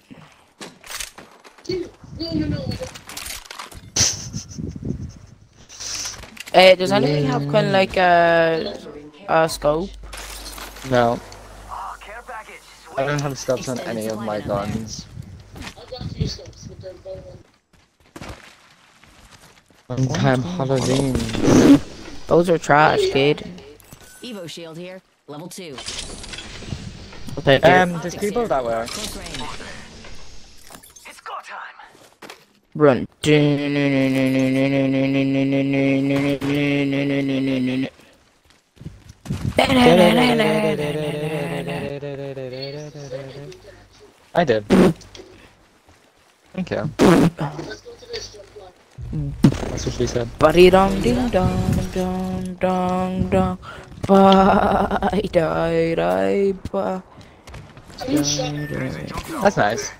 Uh, does anyone have kind of like a, a scope? No. I don't have stuffs on any of my guns. I got a few scopes with the one time Halloween. Those are trash, kid. Evo shield here. Level 2. I'll take it. Um, there's people that way. Close range. It's go time. Run. I did. Thank you. That's what she said. Buddy dong ding dong dong dong dong. Bye die die bye. That's nice.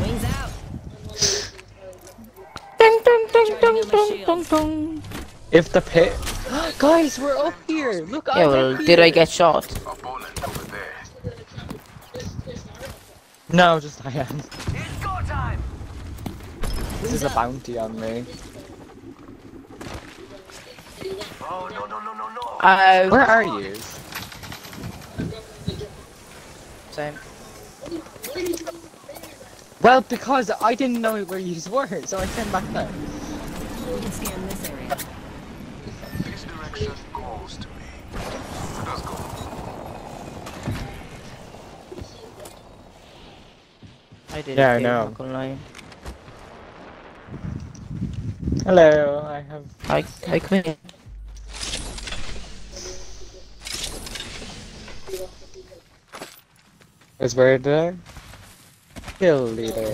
Wings out. Ding ding ding. If the pit. Guys, we're up here! Look, Yeah, I'm well, up did I get shot? Opponent over there. No, just I am. It's go time. This is a bounty on me. Oh, no, no, no, no, no. Uh, Where are you? same. Well, because I didn't know where you were, so I came back there. You can scan this area. This direction goes to me. Let us go. I didn't yeah, I know. Online. Hello, I have. I I quit. Is where did I? Kill leader.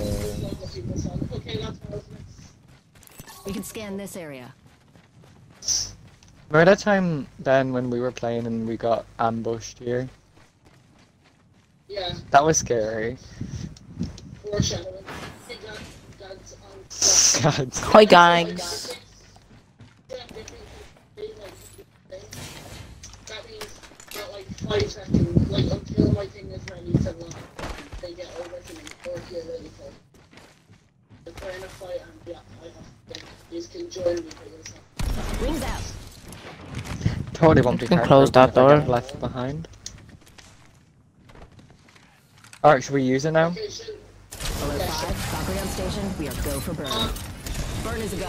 We can scan this area. Remember that time then when we were playing and we got ambushed here? Yeah, That was scary. foreshadowing. God, God's on God. Hi guys. That means that like five seconds, like until my thing is ready to I have to, you can join me for yourself. Rings out. Totally won't be can close that if I get door. left behind. Alright, should we use it now? Okay, shoot. Alert 5, Valkyrie on station. We are go for burn. Burn is a go.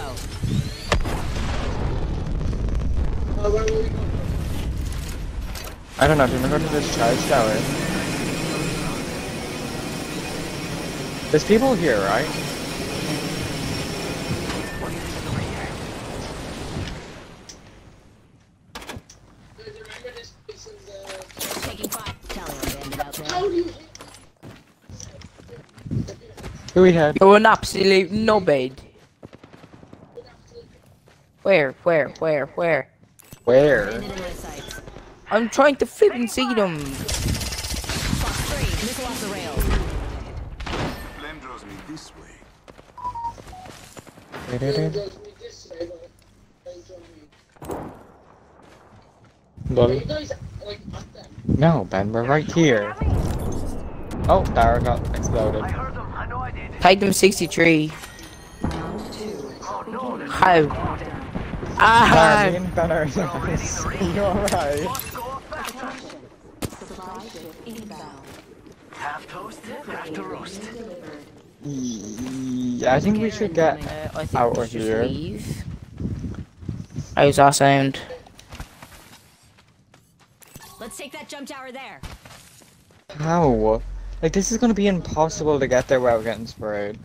Uh, where will we go? I don't know, do you remember this charge tower? There's people here, right? Guys, remember this place is uh Taking fire. Tally on bandit out there. how do you Who we had? You're an absolute knobhead. Where, where, where, where? Where? Bandit in my sights. I'm trying to flip and see them. Them? No, Ben, we're right here. Oh, Dara got exploded. I heard them. I know I did. Titan 63. Round two. Oh no, there's How? down. Dara, me Ah! and Ben are nice. You're right. Let's go up fast. Supply ship inbound. Half toast, half to roast. Delivered. Yeah, I think we should get I think out of here. leave. How's that sound? Let's take that jump tower there. How? Like, this is gonna be impossible to get there without getting sprayed.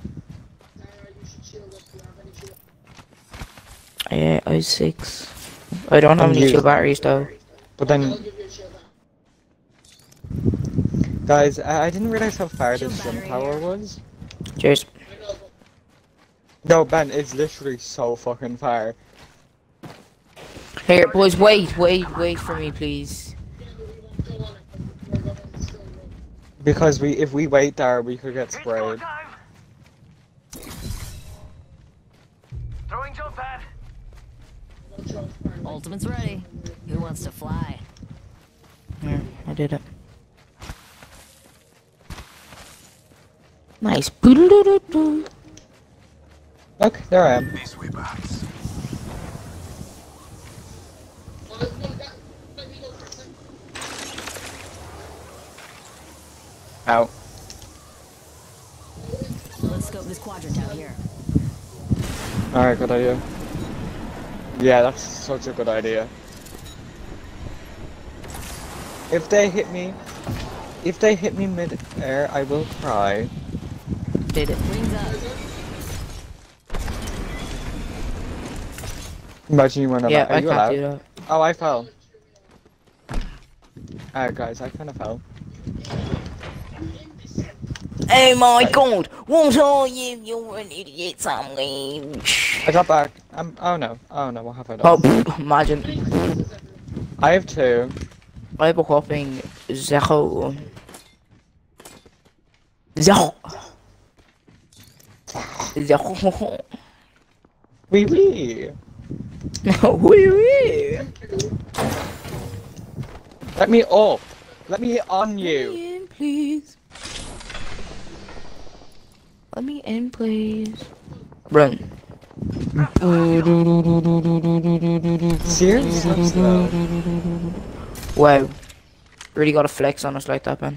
Dara, you should shield if you have any shield. Yeah, I was six. I don't have And any you- shield batteries though. But then, give you a shield back. guys, I, I didn't realize how far this jump battery tower here. was. Cheers. I know, but No, Ben, it's literally so fucking fire. Here, boys, wait, wait, wait for me, please. yeah, but we won't go on it. We're going to still run. Because we, if we wait there, we could get sprayed. Throwing jump pad. No choice, man. Ultimate's ready. Who wants to fly? Here, I did it. Nice. Look, there I am. This way, perhaps. No, that- let me go first, then. Out. Let's scope this quadrant out here. Alright, good idea. Yeah, that's such a good idea. If they hit me, if they hit me mid-air, I will cry. Did it. Imagine you weren't Yeah, allowed. Are I you can't allowed? Oh, I fell. Alright, guys, I kind of fell. Oh my god! What are you? You're an idiot, Sammy. I got back. I'm. Oh no. Oh no. What have I done? Oh, pff, imagine. I have two. I have a whopping zero. Zero. Wee wee. Wee wee. Let me up. Let me on you. Let me in, please. Let me in, please. Run. Seriously? Wow. Really got to flex on us like that, man.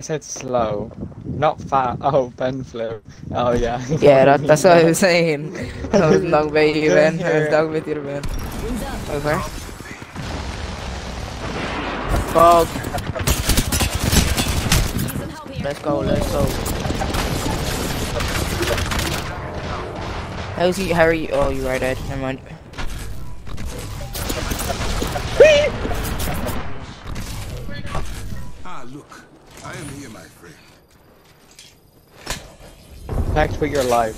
I said slow, not fat. Oh, Ben flew. Oh yeah. yeah, that, that's what I was saying. I was dog by you, Ben. I was dog with you, Ben. Over. Fog. Let's go, let's go. How's he, how are you? Oh, you right, Ed. Never mind. ah, look. I am here, my friend. Protect with your life.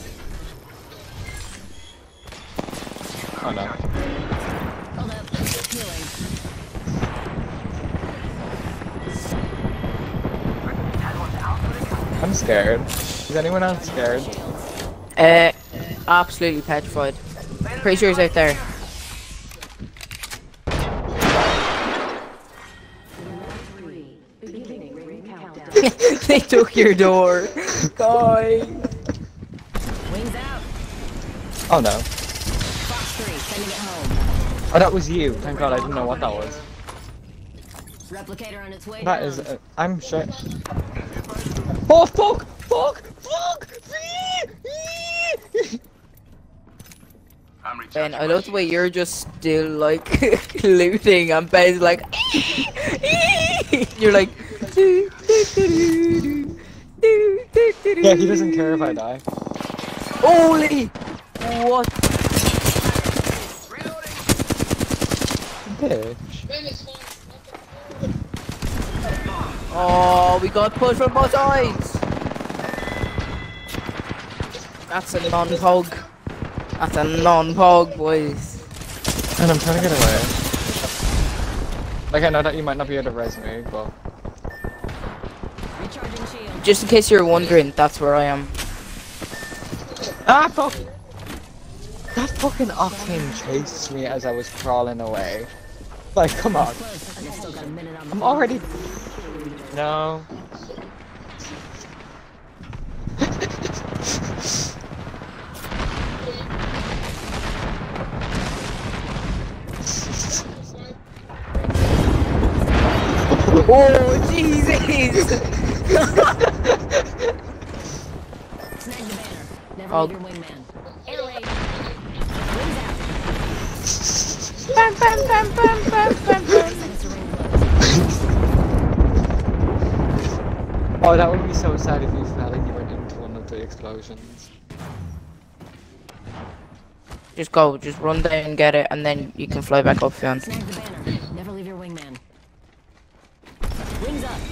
Oh no. Hold up. Healing. I'm scared. Is anyone else scared? Uh, absolutely petrified. Pretty sure he's out there. they took your door. Guy. Wings out. Oh no. Fox 3, sending it home. Oh, that was you. Thank God I didn't know what that was. Replicator on its way That down. is. Uh, I'm sure. Oh fuck! Fuck! Fuck! I'm Ben, I love the way you're just still like looting and Ben's like you're like yeah, he doesn't care if I die. Holy what Bitch. Ben is fine. Oh we got pushed from both sides That's a non-pog That's a non-pog boys And I'm trying to get away. Like I know that you might not be able to res me, but. Just in case you're wondering, that's where I am. ah fuck! That fucking octane chased me as I was crawling away. Like, come on. I'm already. No. Oh Jesus! Snag the banner. Never Oh. bam, bam, bam, bam, bam, bam, bam. Oh, that would be so sad if you fell and you went into one of the explosions. Just go, just run there and get it, and then you can fly back up if you. Snag the banner. Never leave your wingman. Wings up.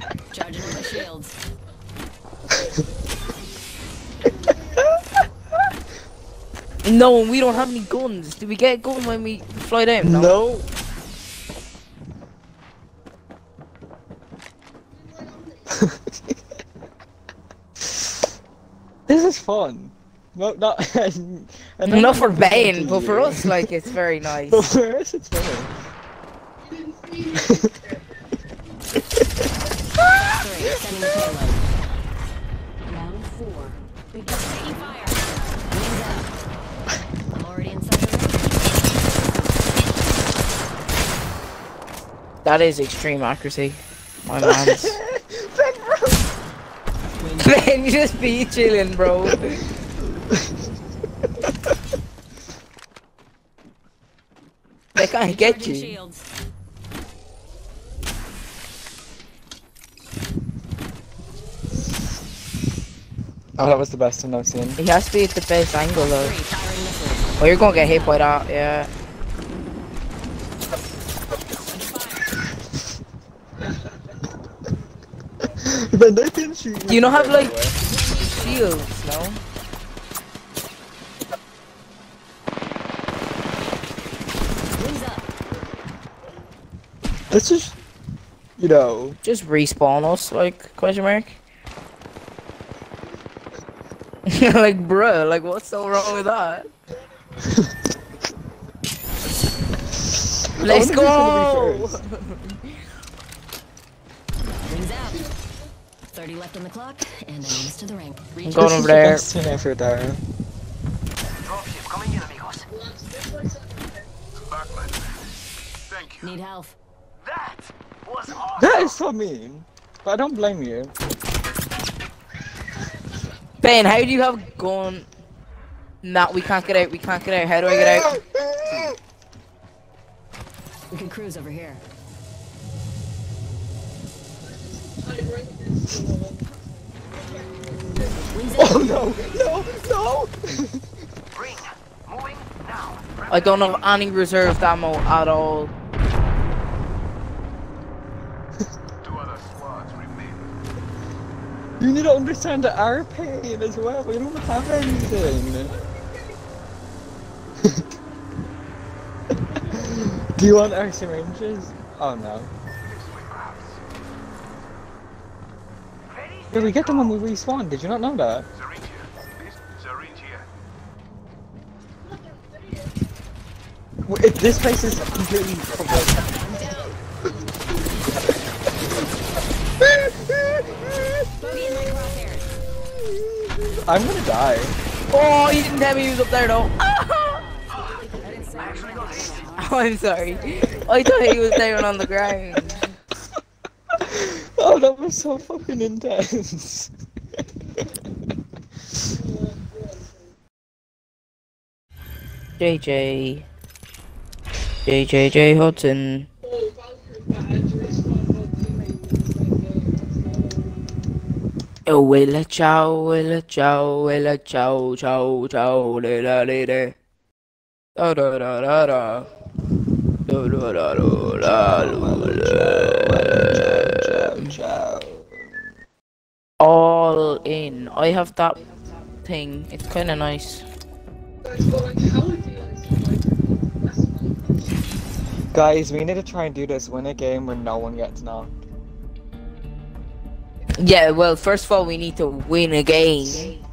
up my shields. No, we don't have any guns. Do we get a gun when we fly down? No. this is fun. No, not. Don't for think it's Ben, but for us, like, it's very nice. But for us, it's funny. Three. Sending payload. Round four. Taking fire. Wings up. I'm already inside the ring. That is extreme accuracy. My man's. Ben, bro. Ben, you just be chilling, bro. they can't get you. Shields. Oh, that was the best one I've seen. He has to be at the best angle, though. Three. Oh, you're gonna get hit by that, yeah. Ben, they can shoot Do you not have, like- Shields, no? Wings up. Let's just, you know, Just respawn us, like, question mark? like, bruh, like, what's so wrong with that? Let's wonder who's gonna go! be out. 30 left on the clock, and I'm almost to the ring. I'm Reach going This is over the there. best thing ever, Dara. Dropship coming in, amigos. Back, my friend. Thank you. Need health. That was awesome. That is so mean. But I don't blame you. Ben, how do you have a gun? Nah, we can't get out. We can't get out. How do I get out? We can cruise over here. Oh no! No! No! Ring. Moving now. I don't have any reserved ammo at all. Two other squads remain. You need to understand our pain as well. We don't have anything. Do you want our syringes? Oh no. Did we get them when we respawn. Did you not know that? This place is completely I'm gonna die. Oh, he didn't tell me he was up there though. Oh, I'm sorry. Oh, I thought he was down on the ground. Oh, that was so fucking intense. JJ. JJJ Hudson. Oh, willa ciao, willa ciao, willa ciao, ciao, ciao, le la le le. Da da da da da. Da da da da la. All in. I have that thing. It's kind of nice. Guys, we need to try and do this. Win a game where no one gets knocked. Yeah, well, first of all, we need to win a game.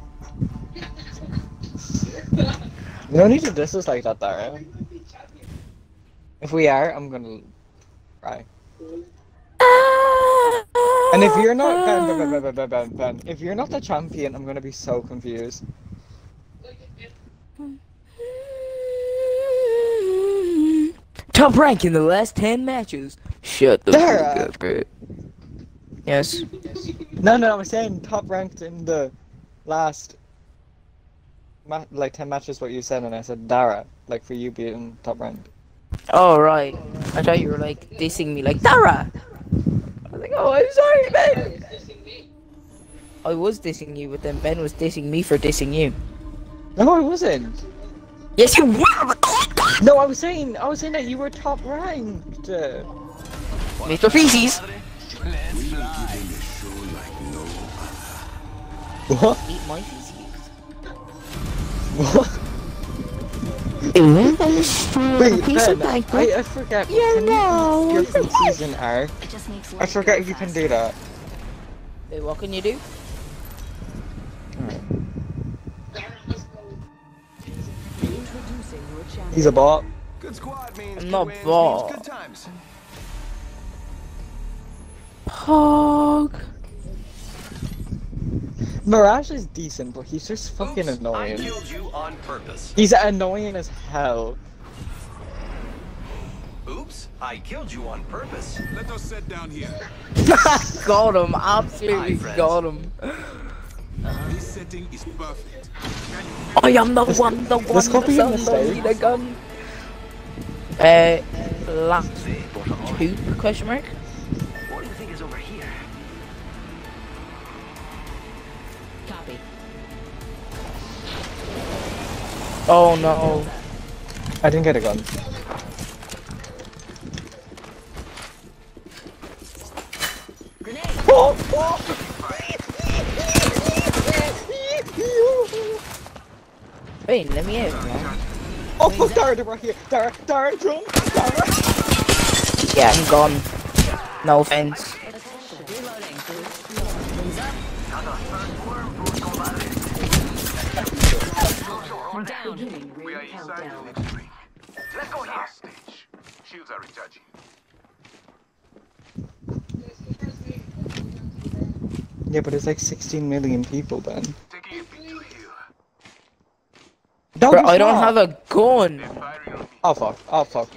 We don't need to diss us like that, right? If we are, I'm gonna cry. And if you're not Ben, Ben, Ben, if you're not the champion, I'm gonna be so confused. Top rank in the last 10 matches. Shut the fuck up, bro. Yes. No, no, I'm saying top ranked in the last, ma- like ten matches. What you said, and I said Dara, like for you being top ranked. Oh, right. I thought you were like dissing me, like, Dara! I was like, oh, I'm sorry, Ben! I was dissing you, but then Ben was dissing me for dissing you. No, I wasn't. Yes, you were! No, I was saying, I was saying that you were top ranked. Mr. Feces! What? Eat my feces. What? Wait, Wait, Ben, I, I forget. Can you your full season arc? It just makes I forget if you can do that. Wait, what can you do? Introducing. He's a bot. Good squad means I'm not wins ball. means good times. Pog. Mirage is decent, but he's just fucking I annoying. killed you on purpose. He's annoying as hell. Oops, I killed you on purpose. Let us sit down here. got him, absolutely Hi, friends. got him. This setting is perfect. I am the one, the one, This could be a the son, mistake. the gun. Uh, lap two, question mark? Oh no. I didn't get a gun. Oh, oh. Wait, let me out, man. Oh fuck, Dara, they're right here. Dara, Dara, jump, Dara. Yeah, I'm gone. No offense. I'm down. Beginning We are ring inside the next ring. Let's go here. Stage. Shields are recharging. Yeah, but it's like 16 million people then. Taking a picture here. No, Bro, I don't have a gun. Firing on me. Oh fuck, oh fuck.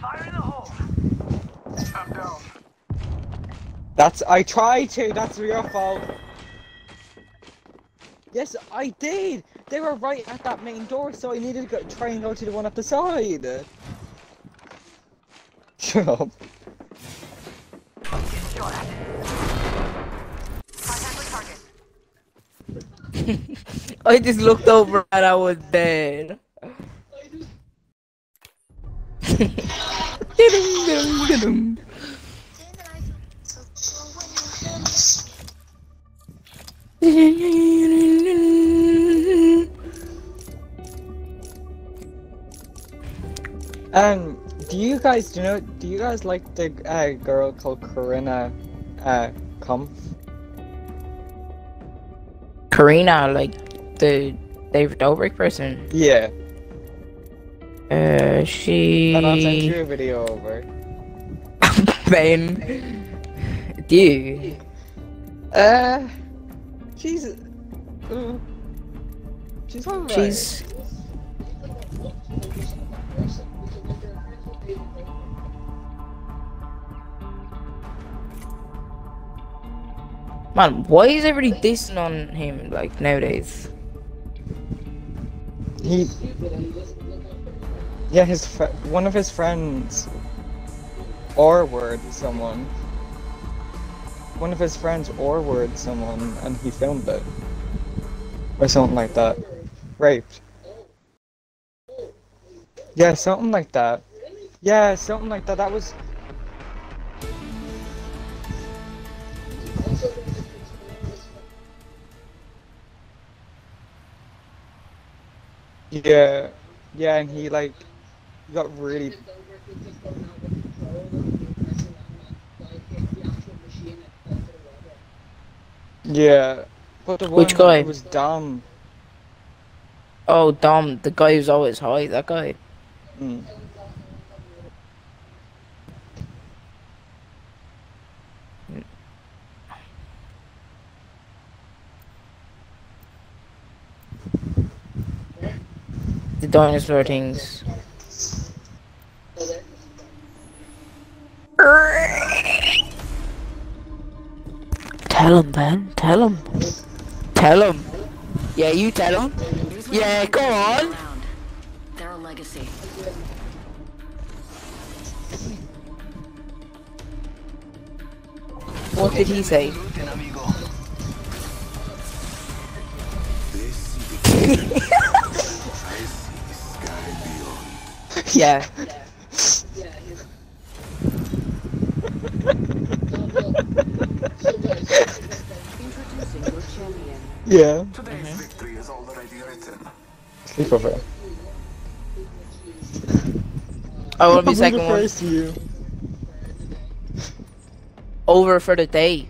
Fire in the hole. I'm down. That's, I tried to, that's your fault. Yes, I did! They were right at that main door, so I needed to go, try and go to the one at the side. Shut up. Shot at. Contact with target. I just looked over and I was dead. Um, do you guys, do you know, do you guys like the uh, girl called Corinna, uh, Kopf? Karina, like the David Dobrik person. Yeah. Uh, she. And I'll send you a video her. Ben. Do? Uh, she's, uh, she's alright. She's. Man, why is everybody dissing on him like nowadays? He. Yeah, his one of his friends. Or word someone. One of his friends or word someone, and he filmed it. Or something like that. Raped. Yeah, something like that. Yeah, something like that. That was. Yeah, yeah, and he like got really. Yeah, but the one Which guy? was dumb. Oh, Dom, the guy who's always high, that guy. Mm. The dinosaur things. Tell him, man. Tell him. Tell him. Yeah, you tell him. Yeah, go on. They're a legacy. What did he say? Yeah. Introducing your champion. Yeah. Mm-hmm. Victory is already written. Sleep over. I want to be second one. You. Over for the day.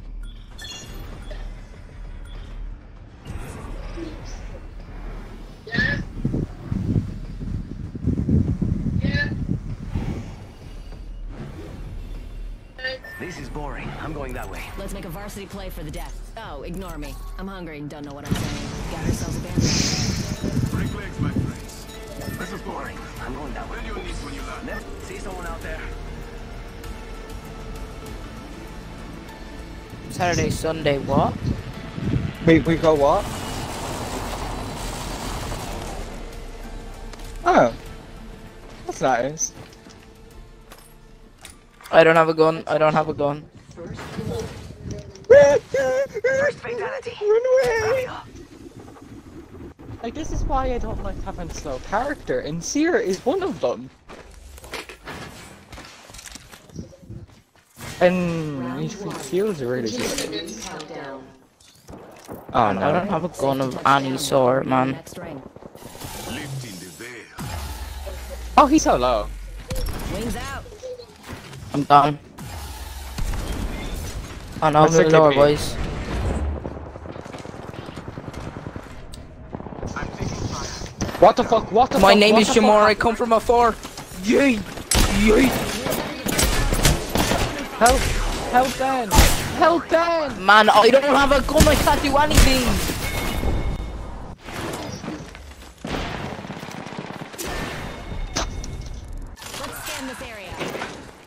Let's make a varsity play for the death. Oh, ignore me. I'm hungry and don't know what I'm saying. Got ourselves a band. Break legs, my friends. This is boring. I'm going that way. Then you'll need when you learn. Left. See someone out there? Saturday, Sunday, what? Wait, we go what? Oh. That's nice. I don't have a gun. I don't have a gun. First First fatality. Run away! Like, this is why I don't like having slow character, and Seer is one of them. And he feels really good. Countdown. Oh I don't have a gun of any sort, man. Next ring. Lifting the veil. Oh, he's so low. Wings out. I'm down. Ah, no, What's the the lower KP? boys. I'm taking. What the fuck? What the My fuck? My name What is the Jamar. I come from afar. Yay! Yay! Help! Help Ben! Help Dan! Man, I don't have a gun, I can't do anything! Let's scan this area.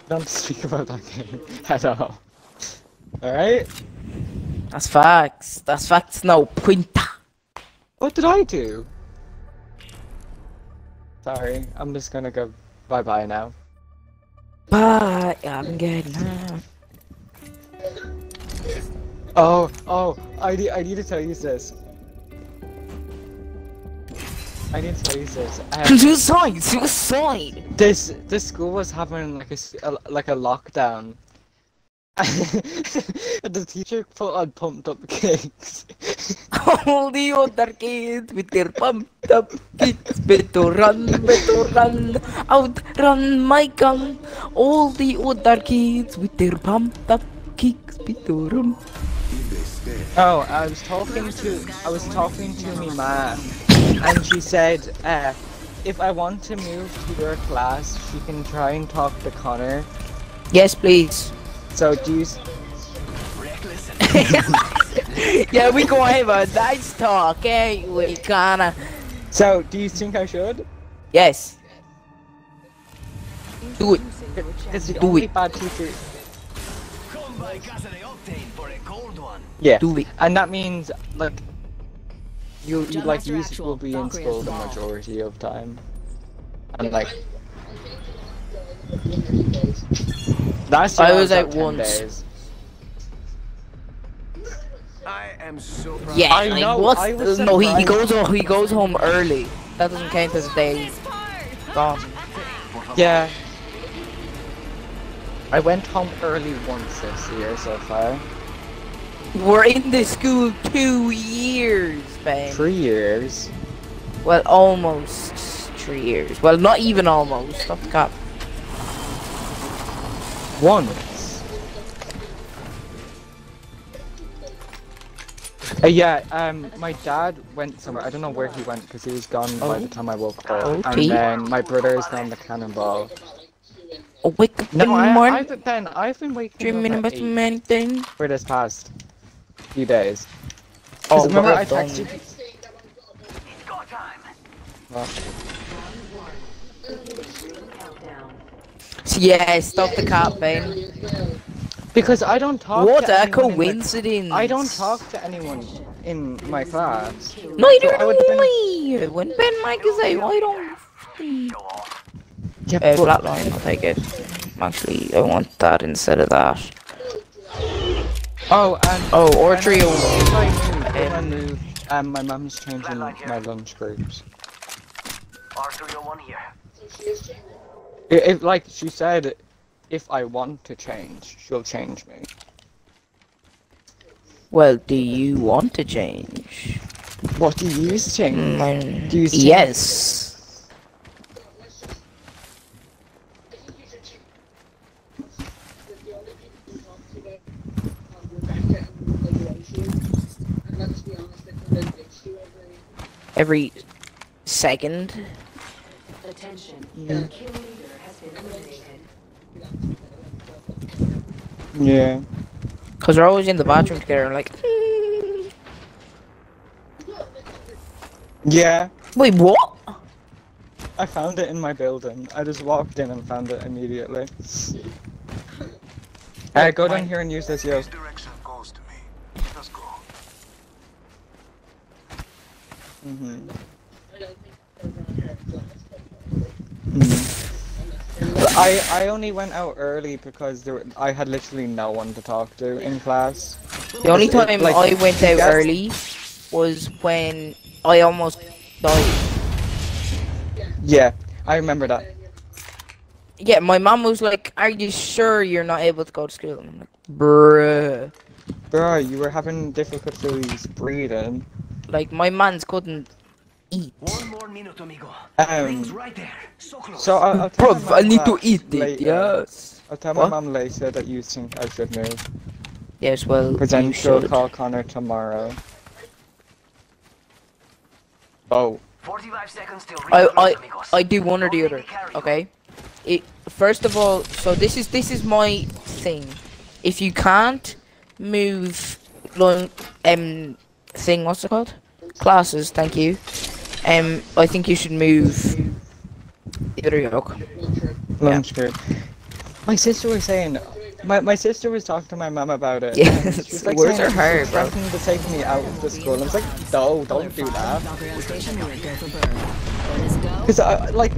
Don't speak about that game at all. Alright? That's facts. That's facts, no pointer. What did I do? Sorry, I'm just gonna go bye bye now. Bye, I'm good now. Oh, oh, I need, I need to tell you this. I need to tell you this. Um, Suicide, suicide! this this school was having like a- like a lockdown. the teacher put on pumped up cakes. All the other kids with their pumped up kids better run, better run, outrun my gun. All the other kids with their pumped up kicks better run. Oh, I was talking to I was talking to my mom, and she said, uh, if I want to move to your class, she can try and talk to Connor. Yes, please. So do you? yeah, we gonna have a nice talk, eh? We gonna. So do you think I should? Yes. Do it. It's the Do only it. bad teacher. Come by Casa de Octane for a cold one. Yeah, Do it. and that means like you, you like you will be in school the majority of time, and like year I was out 10 once. days. I am so proud. Yeah, I like, know, what's I was no? He, he goes home. He goes home early. That doesn't count as a day gone. Yeah. I went home early once this year so far. We're in this school two years, babe. Three years. Well, almost three years. Well, not even almost. Stop the cap. Once. Uh, yeah, um, my dad went somewhere. I don't know where he went because he was gone by the time I woke up. Oh, and then my brother is down the cannonball. Oh, wake up in No, the I, morning, I've been, Ben, I've been waking dreaming up about many things. for this past few days. Oh, Oh, remember I texted you? It's go time. Well, Countdown. Yeah, stop the cap, babe. because I don't talk What to a anyone in my- coincidence. I don't talk to anyone in my class. Neither So I would do been- we. When Ben Mike is out, I don't. Go on. Yeah, Uh, but- flatline, I'll take it. Actually, I want that instead of that. Oh, and Oh, or when I- trio. If I move, if I Um, um, my mum's changing my lunch groups. R301 here. I- If, like she said, if I want to change, she'll change me. Well, do you want to change? What do you think? Mm, Do you think- yes. Every second. Attention. Yeah. Kill leader has been eliminated. Yeah. Because we're always in the bathroom together, like. Yeah. Wait, what? I found it in my building. I just walked in and found it immediately. Uh, go down here and use this, yo. This direction calls to me. Let's go. Mm-hmm. I I only went out early because there I had literally no one to talk to in class. The only It- time like, I went out that's- early was when I almost died. Yeah, I remember that. Yeah, my mom was like, "Are you sure you're not able to go to school?" And I'm like, "Bruh." Bro, you were having difficulties breathing. Like my man's couldn't eat. One more minute, amigo. Um, Rings right there. So close. So I'll, I'll tell Bruv, my I need to that eat it. Yes. I'll tell my What? mum later that you think I should move. Yes, well, Because then you she'll should. call Connor tomorrow. Oh, 45 seconds till I, I. I do one or the other. Okay. It first of all, so this is this is my thing. If you can't move lun- um thing what's it called? Classes, thank you. Um I think you should move the other yoke. Lunch group. My sister was saying, my, my sister was talking to my mum about it. Yeah, she was like words saying are hard, bro. threatening to take me out of the school. I was like, no, don't do that. Valkyrie on station, we're go for burn. Where does it go? Because I like,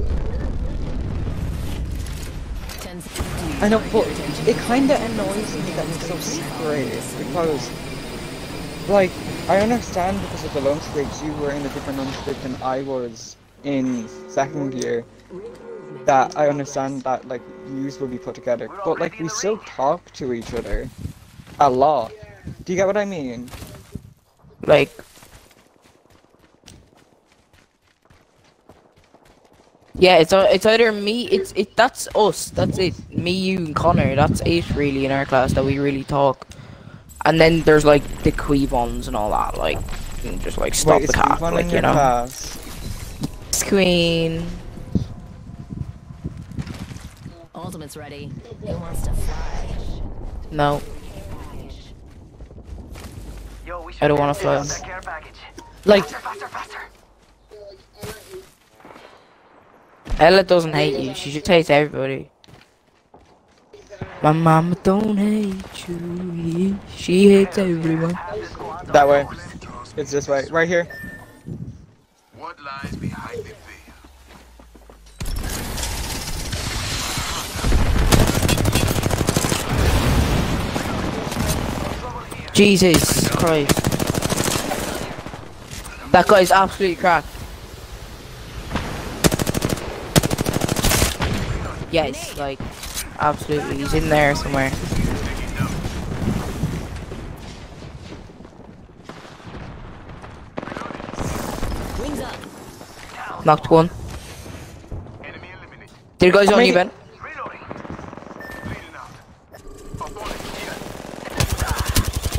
I know, but it kind of annoys me that it's so secret because, like, I understand because of the lunch breaks, you were in a different lunch break than I was in second year. That I understand that like yous will be put together, but like we still talk to each other a lot. Do you get what I mean? Like Yeah, it's it's either me it's it that's us, that's it. Me, you and Connor, that's it really in our class that we really talk. And then there's like the Queevons and all that, like and just like stop Wait, the is cat, Yvonne like in you your know. class? Queen. Ultimate's ready. Who wants to fly? No. Yo, we I don't wanna fly. that care package. Like, Faster, faster. Ella doesn't hate you, she just hates everybody. My mama don't hate you, she hates everyone. that way. It's this way, right here. What lies behind the veil? Jesus Christ. That guy is absolutely cracked. Yes, like, absolutely. He's in there somewhere. Wings. Knocked one. Enemy eliminated. Guys on you, Ben? Reloading. Bleeding out. Opponent here.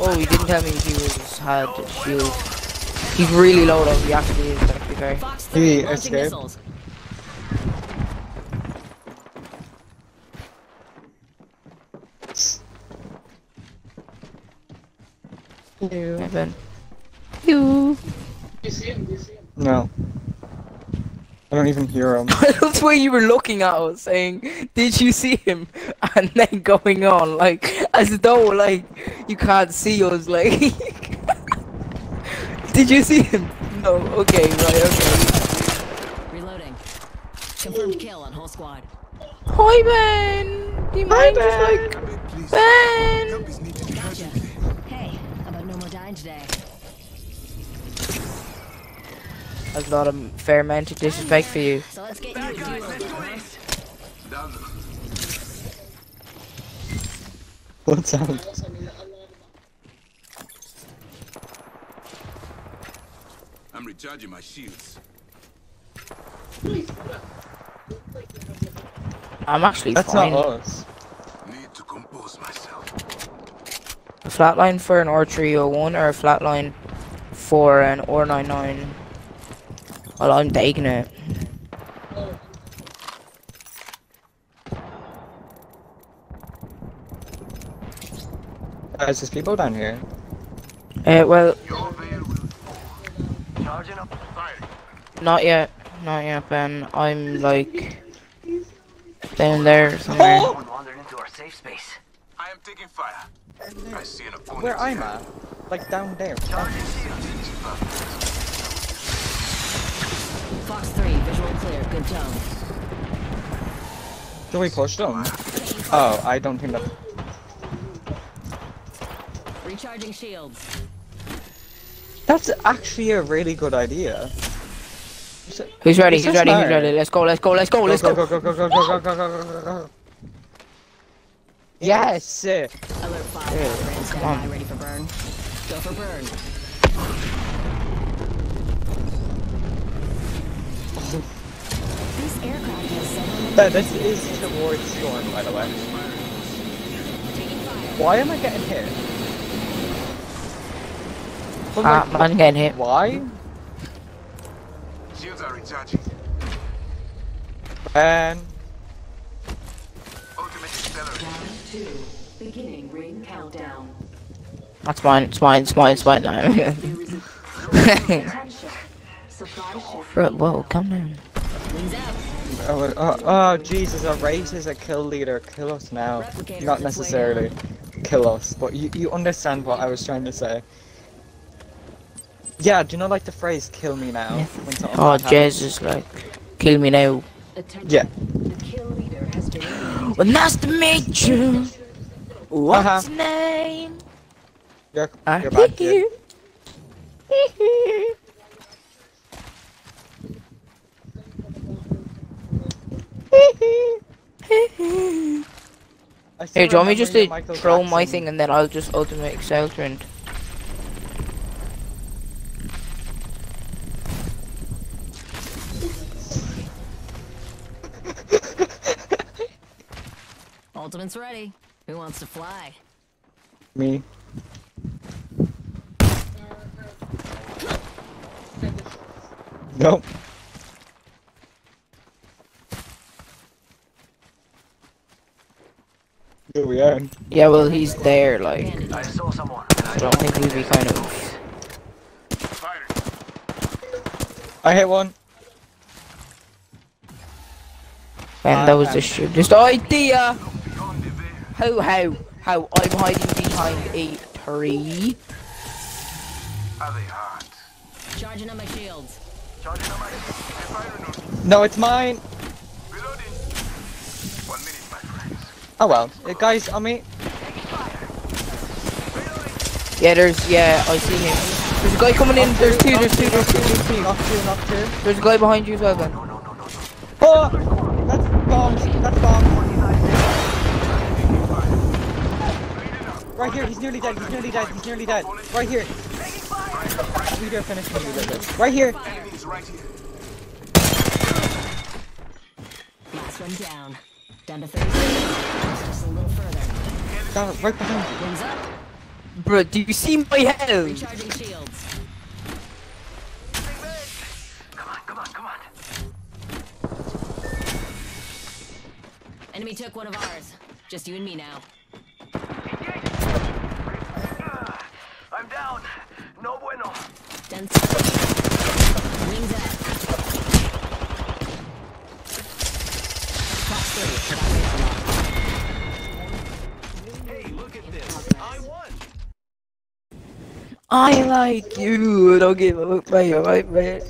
Oh, he didn't tell me he was had shield. He's really low though, he actually is, to be fair. Fox He 3, launching escaped. Missiles. Yeah, Ben. You. You see him, you see him. No. I don't even hear him. That's why you were looking at us saying, did you see him? And then going on, like, as though, like, you can't see us, like. did you see him? No, okay, right, okay. Reloading. Confirmed kill on whole squad. Hi, Ben! Do you mind just, like, Please. Ben? Help is needed Gotcha. urgently. Hey, how about no more dying today? That's a lot of fermented disrespect for you. So let's get you a duo. Down the What's up? I mean, a lot of I'm recharging my shields. I'm actually That's fine. not us. Need to compose myself. A flatline for an R301 or a flatline for an R99? Well, I'm taking it. Guys, there's people down here. Uh, well, Your veil will Charging up. fire. not yet. Not yet, Ben. I'm like down there somewhere. Someone wandered into our safe space. I am taking fire. I see an opponent. Where I'm at? Like down there. Charging shield. Fox 3, visual clear, good tone. Do we push them? Oh, I don't think that. Recharging shields. That's actually a really good idea. Who's ready? Who's so ready? Who's ready? Let's go. Let's go. Let's go. Let's go, go. go, go, go, go, go, go, go, go, go, go. Yes! Alert 5, Yeah, come on. ready for burn. Go for burn. Several this is towards Storm, by the way. Why am I getting hit? But, Ah, like, man getting hit. Why? Shields are recharging. And Ultimate accelerator. Round two. Beginning ring countdown. That's mine. It's mine. It's mine. It's mine. Attention. Supply ship. Bro, whoa, calm down. Wings out. Oh, oh, oh, Jesus, a race is a kill leader. Kill us now. Not on its way necessarily kill us, but you, you understand what I was trying to say. Yeah, do you know like the phrase "kill me now"? When Oh. Jesus, like, kill me now. Attention. Yeah. The kill leader has been eliminated. Well, nice to meet you. What's Uh-huh. name? You're, I you're back, kid. I still do you want me just to Michael throw my thing and then I'll just ultimate excel trend? Ultimate's ready. Who wants to fly? Me. Nope. Here we are. Yeah, well, he's there, like, I saw someone. I don't think we'd be kind of... I hit one. And that was the stupidest idea! Beyond the veil. How, how, how, I'm hiding behind a tree. Are they hot? Charging on my shields. Charging on my. They're firing on me. No, it's mine. Reloading. One minute, my friends. Oh well. Uh, guys, on me. Yeah, there's, yeah, I see him. There's a guy coming in, there's two, there's two, there's two, there's two. Knock two, knock two. There's a guy behind you as well, Ben. Oh! That's bombs. That's bombs. Right here, he's nearly dead, he's nearly dead, he's nearly dead. Right here. We gotta finish him, Right here. Enemies right here. Last one down. Down to 30 seconds. Just a little further. Down, right behind you. Wings up. Bro, do you see my health? Recharging shields. Come on, come on, come on. Enemy took one of ours. Just you and me now. I'm down. No bueno. 10. Wings up. I like you. Don't give up, mate. Alright, mate.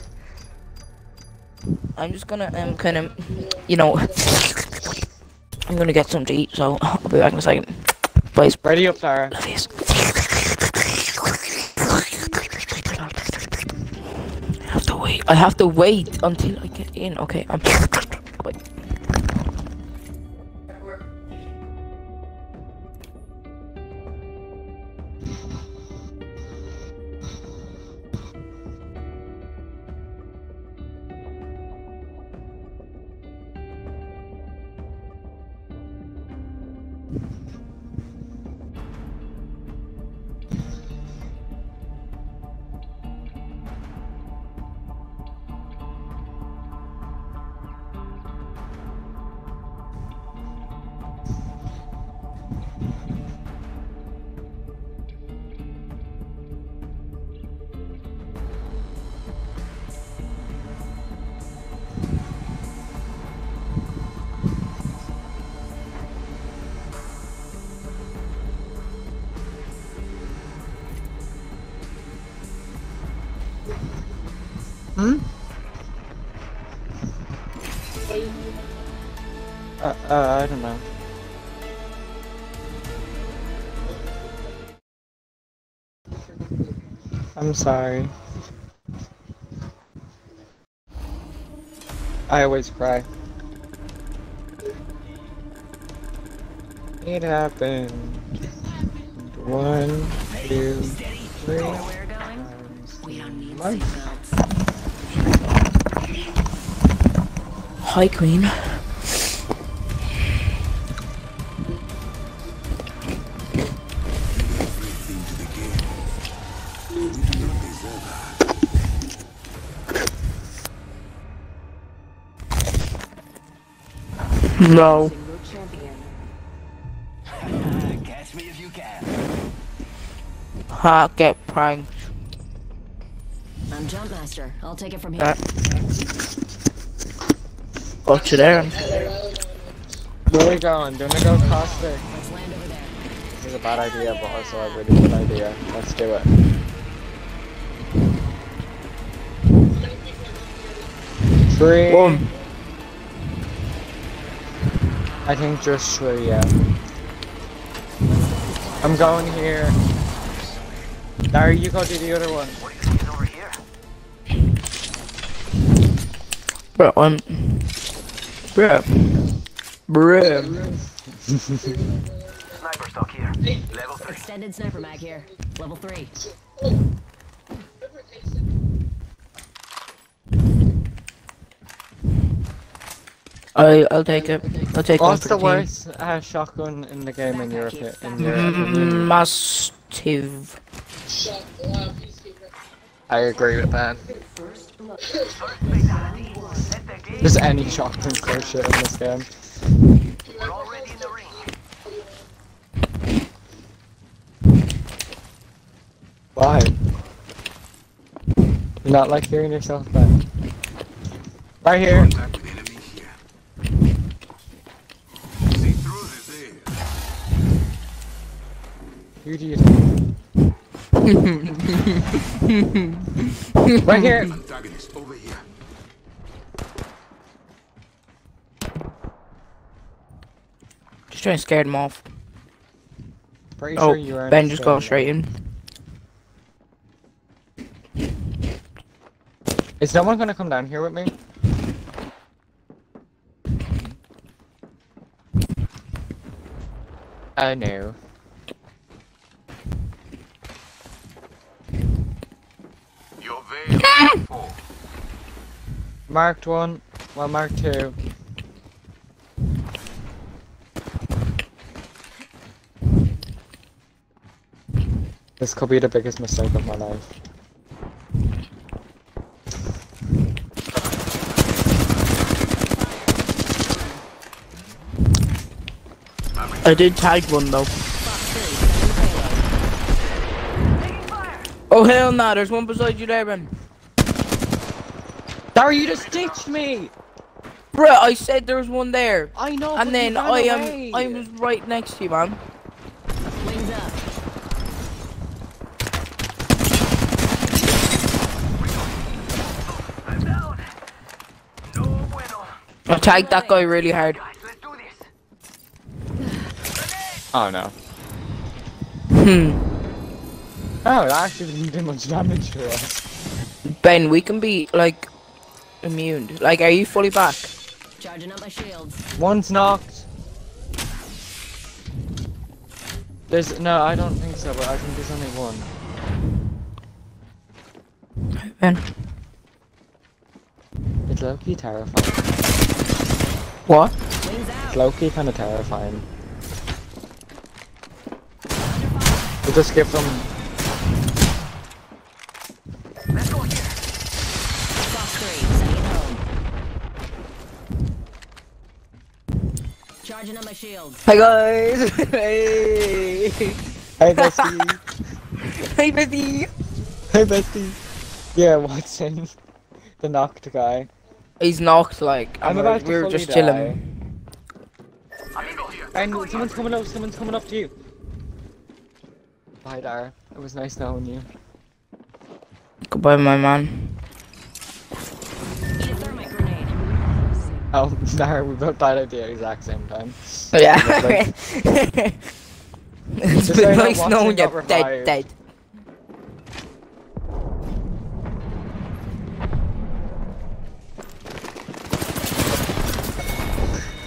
I'm just gonna um kind of, you know, I'm gonna get something to eat. So I'll be back in a second. Please, Ready up, Tara. love yous. I have to wait. I have to wait until I get in. Okay, I'm. I'm sorry. I always cry. It happened. One, two, three. Where we're No. Catch me if you can. Ha, get pranked. I'm jump master. I'll take it from here. That. Got you there. Where are we going? Do you wanna go across there? Let's land over there. This is a bad idea, but also a really good idea. Let's do it. Three. One. I think just three, yeah. I'm going here. Larry, you go to the other one. What do you think over here? Bro, I'm. Bro. Bro. Sniper stock here. Level 3. Extended sniper mag here. Level three. I, I'll take it. I'll take What's the the worst uh, shotgun in the game in your opi- in your opinion? Mm, Mastiff. Shot the lab, peacekeeper. I agree with that. First blood. Fatality. Let the game. Just any shotgun so shit in this game. We're already in the ring. Why? You not like hearing yourself back? Right here. Contact with enemy here. Who do you Right here. Antagonist over here. Just trying to scare them off. Pretty Oh, sure you were Ben just got straight in. Is no one gonna come down here with me? I no. Your veil will fall. Marked one. Well, marked two. This could be the biggest mistake of my life. I did tag one though. Oh hell no, there's one beside you there, Ben. Sorry, you just ditched me! Bro, I said there was one there. I know, And but then you ran I away. am I was right next to you, man. Wings up. I'm down. No bueno. I tagged that guy really hard. Guys, let's do this. Oh no. Hmm. Oh, that actually didn't do much damage to us. Ben, we can be like immune. Like, are you fully back? Charging up my shields. One's knocked. There's no, I don't think so, but I think there's only one. Ben. It's Loki terrifying. What? Wings out. It's Loki kind of terrifying. We'll just give them. Charging up my shields. Hi guys. hey. Hey bestie. Hey, Betty. hey bestie. Yeah, what's in the knocked guy? He's knocked. Like, I'm and about to we were just die. chilling. Amigo here. And someone's coming up. Someone's coming up to you. Bye, Dara. It was nice knowing you. Goodbye, my man. Oh, Dara, we both died at the exact same time. Yeah. Like- it's Just been like that nice knowing got you're dead, revived. dead.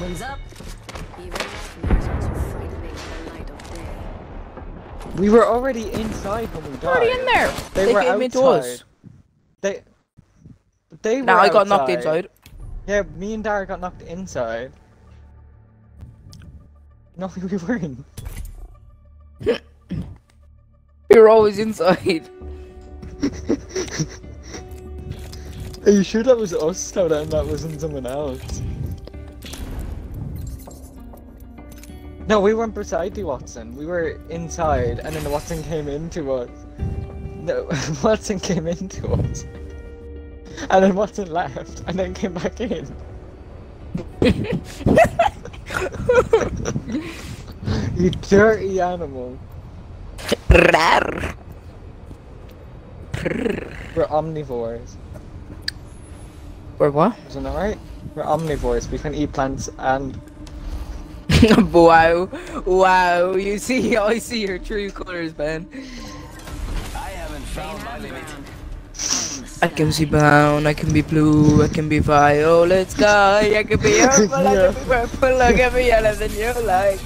Wings up. Even nightmares are too frightening in the light of day. We were already inside when we died. Already in there. They, They were came outside. into us. They. They were Now I got knocked inside. Yeah, me and Dara got knocked inside. No, we weren't. We were always inside. Are you sure that was us now and that wasn't someone else? No, we weren't beside the Wattson. We were inside, and then the Wattson came into us. No, Wattson came into us. And then Wattson left, and then came back in. you dirty animal. Rar. We're omnivores. We're what? Isn't that right? We're omnivores. We can eat plants and. wow, wow! You see, I see your true colors, Ben. I haven't found my limit. I can see brown, I can be blue, I can be violet sky, I can be purple, I can be purple, I can be yellow than you like.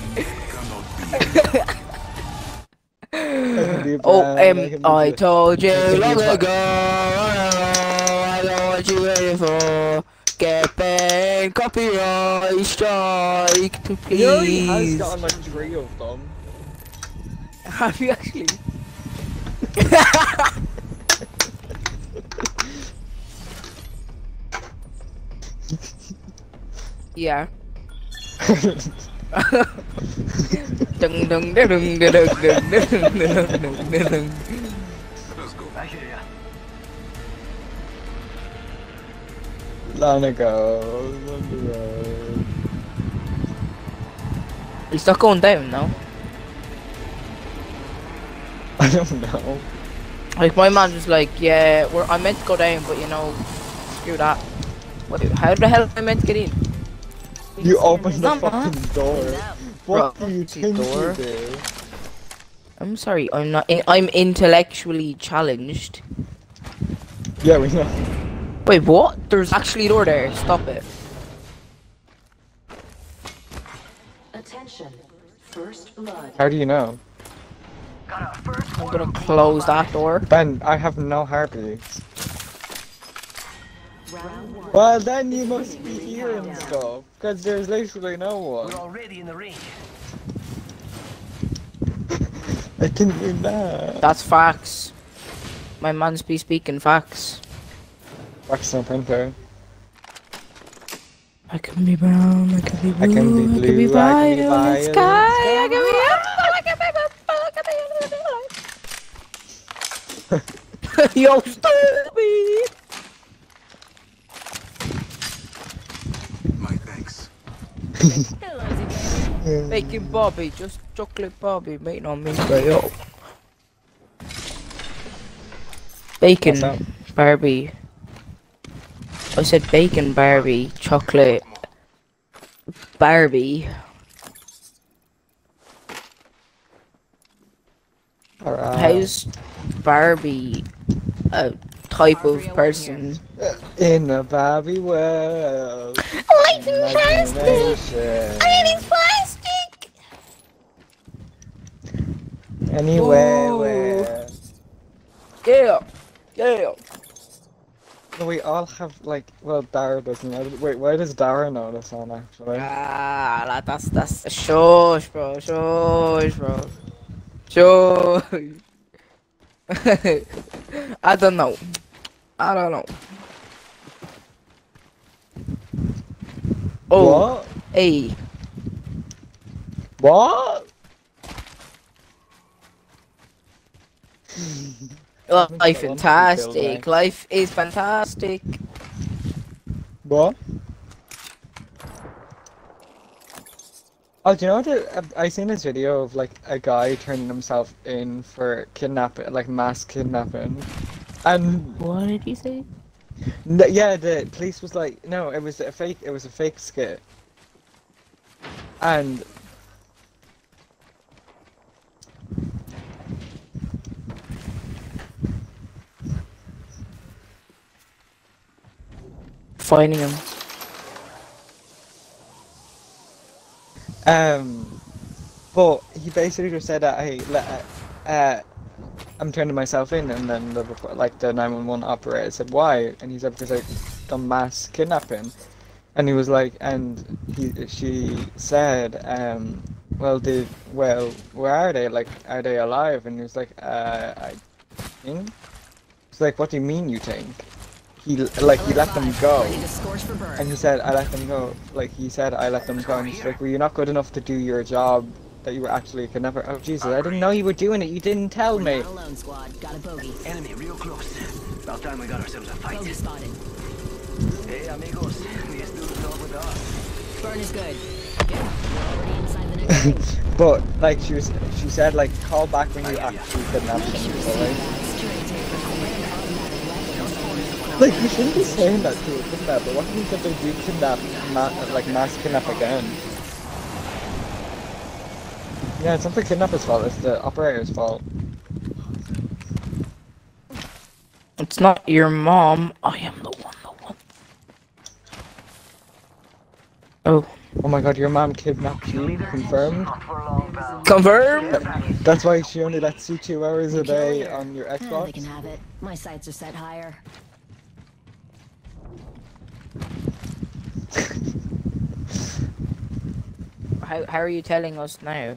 oh, um, I told you long ago, I know what you waiting for. Get banned, copyright strike, please. He already has please. gotten like three of them. Have you actually? yeah. Dun dun dun dun dun dun dun dun dun dun dun dun. Let's go. I hear ya. Lana goes on the road. It's not going down now. I don't know. Like my man was like, yeah, we're, I meant to go down, but you know, screw that. What? How the hell am I meant to get in? You opened the fucking door. What Bro, do you think door? you do? I'm sorry, I'm not. In, I'm intellectually challenged. Yeah, we know. Wait, what? There's actually a door there. Stop it. Attention. First blood. How do you know? I'm gonna close that door. Ben, I have no heartbeats. Well, then you must be here hearing stuff, because there's literally no one. We're already in the ring. I can do that. That's facts. My man's be speaking facts. Facts no printer. I can be brown, I can be blue, I can be I can be blue, I can be violet violet sky, sky. I can be purple, I can be purple, I can be Yo, stupid! My Bacon Bobby, just chocolate Bobby, mate, not me, but yo. Bacon Barbie. I said bacon Barbie, chocolate Barbie. Alright. How's Barbie a type of person? In a Barbie world. Life is Imagination. plastic! Anyway, Whoa. where? Yeah, yeah. We all have like. Well, Dara doesn't know. Wait, why does Dara know this one actually? Ah, that- that's that's shush, bro, shush, bro, shush. I don't know. I don't know. Oh, What? hey, What? life I want to be killed, fantastic. Life is fantastic. What? Oh, do you know what? it- I seen this video of like a guy turning himself in for kidnapping, like mass kidnapping, and What did you say? n- yeah, the police was like, no, it was a fake, it was a fake skit, and Finding him. Um, but he basically just said that hey, let, uh, I'm turning myself in, and then the report, like the 911 operator said why, and he said because I done mass kidnapping, and he was like, and he she said, um, well did well where are they? Like are they alive? And he was like, uh, I think. It's like, what do you mean you think? he like he let them go, Ready to scorch for burn. and he said I let them go. Like he said I let them go, and he's like, "Well, you're not good enough to do your job. That you were actually a kidnapper." Oh Jesus, I didn't know you were doing it. You didn't tell me. alone, squad. Got a bogey. Enemy real close. About time we got ourselves a fight. Bogey spotted. Hey, amigos. This dude's all with us. Burn is good. Yeah, we're already inside the next. But like she was, she said like call back when you actually kidnap some people, right? Security tape and automatic weapons. Like you shouldn't be saying that to a kidnapper. What means that they do kidnap, ma like mass kidnap again? Yeah, it's not the kidnapper's fault. It's the operator's fault. It's not your mom. I am the one. The one. Oh, Oh my god, your mom kidnapped you. Confirmed. Not for long, pal. confirmed. That's why she only lets you two hours a day on your Eh, they can have it. My sights are set higher. How how are you telling us now?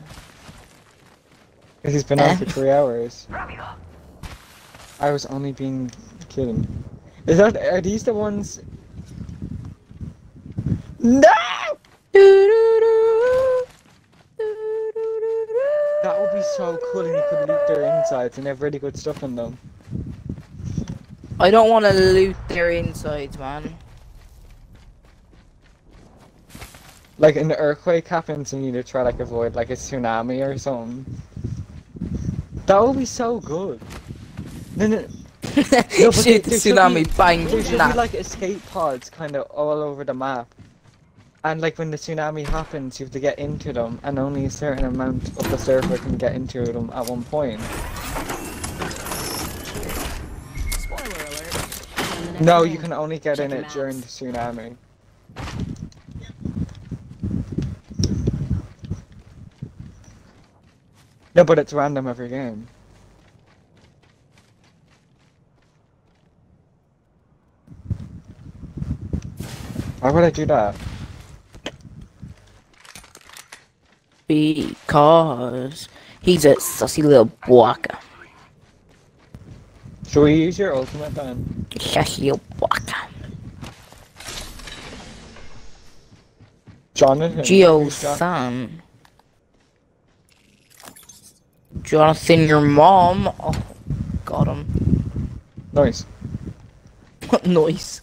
He's been on Eh? for three hours. I was only being kidding. Is that are these the ones? No! That would be so cool, if you could loot their insides, and they have really good stuff in them. I don't want to loot their insides, man. Like an earthquake happens, and you need to try like avoid like a tsunami or something. That would be so good. No, no, but Shoot there- the there be- tsunami, bang, There should nah. be like escape pods kind of all over the map. And like when the tsunami happens, you have to get into them, and only a certain amount of the server can get into them at one point. Spoiler alert. I'm the next No, you can only get in it during the tsunami. No, but it's random every game. Why would I do that? Because he's a sussy little bwaka. Should we use your ultimate then? Sussy little bwaka. Jonathan? Geo who's Jon- son. Jonathan, your mom. Oh, got him. Nice. nice.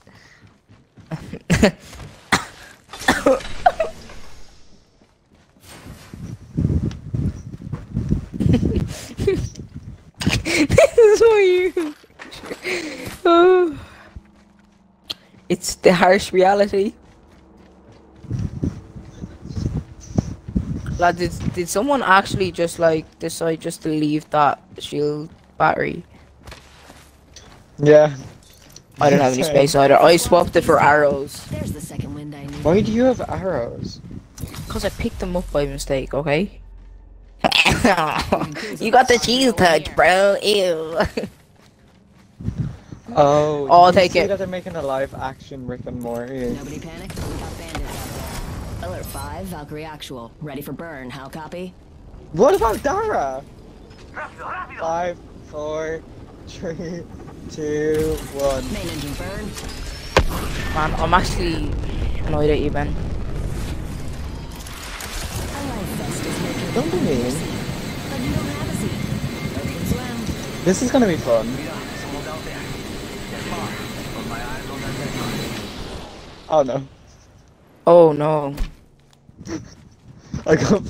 this is for you. Oh. It's the harsh reality. Lad, did, did someone actually just like decide just to leave that shield battery? Yeah. I don't have any space either. I swapped it for arrows. There's the second wind I need. Why do you have arrows? Because I picked them up by mistake, okay? you got the cheese touch, bro. Ew. Oh, I'll take it. that they're making a live action Rick and Morty. Nobody panic. We got bandits out there. Alert 5, Valkyrie Actual. Ready for burn. How copy? What about Dara? Rápido, rápido. Five, four, three, two, one. Main engine burn. Man, I'm actually annoyed at you, Ben. A life vest is making Don't be mean. But you don't have a seat. Nobody can swim. This is gonna be fun. Mira, someone's out there. There's more. But my eyes on that dead body. Oh no. Oh no. I go.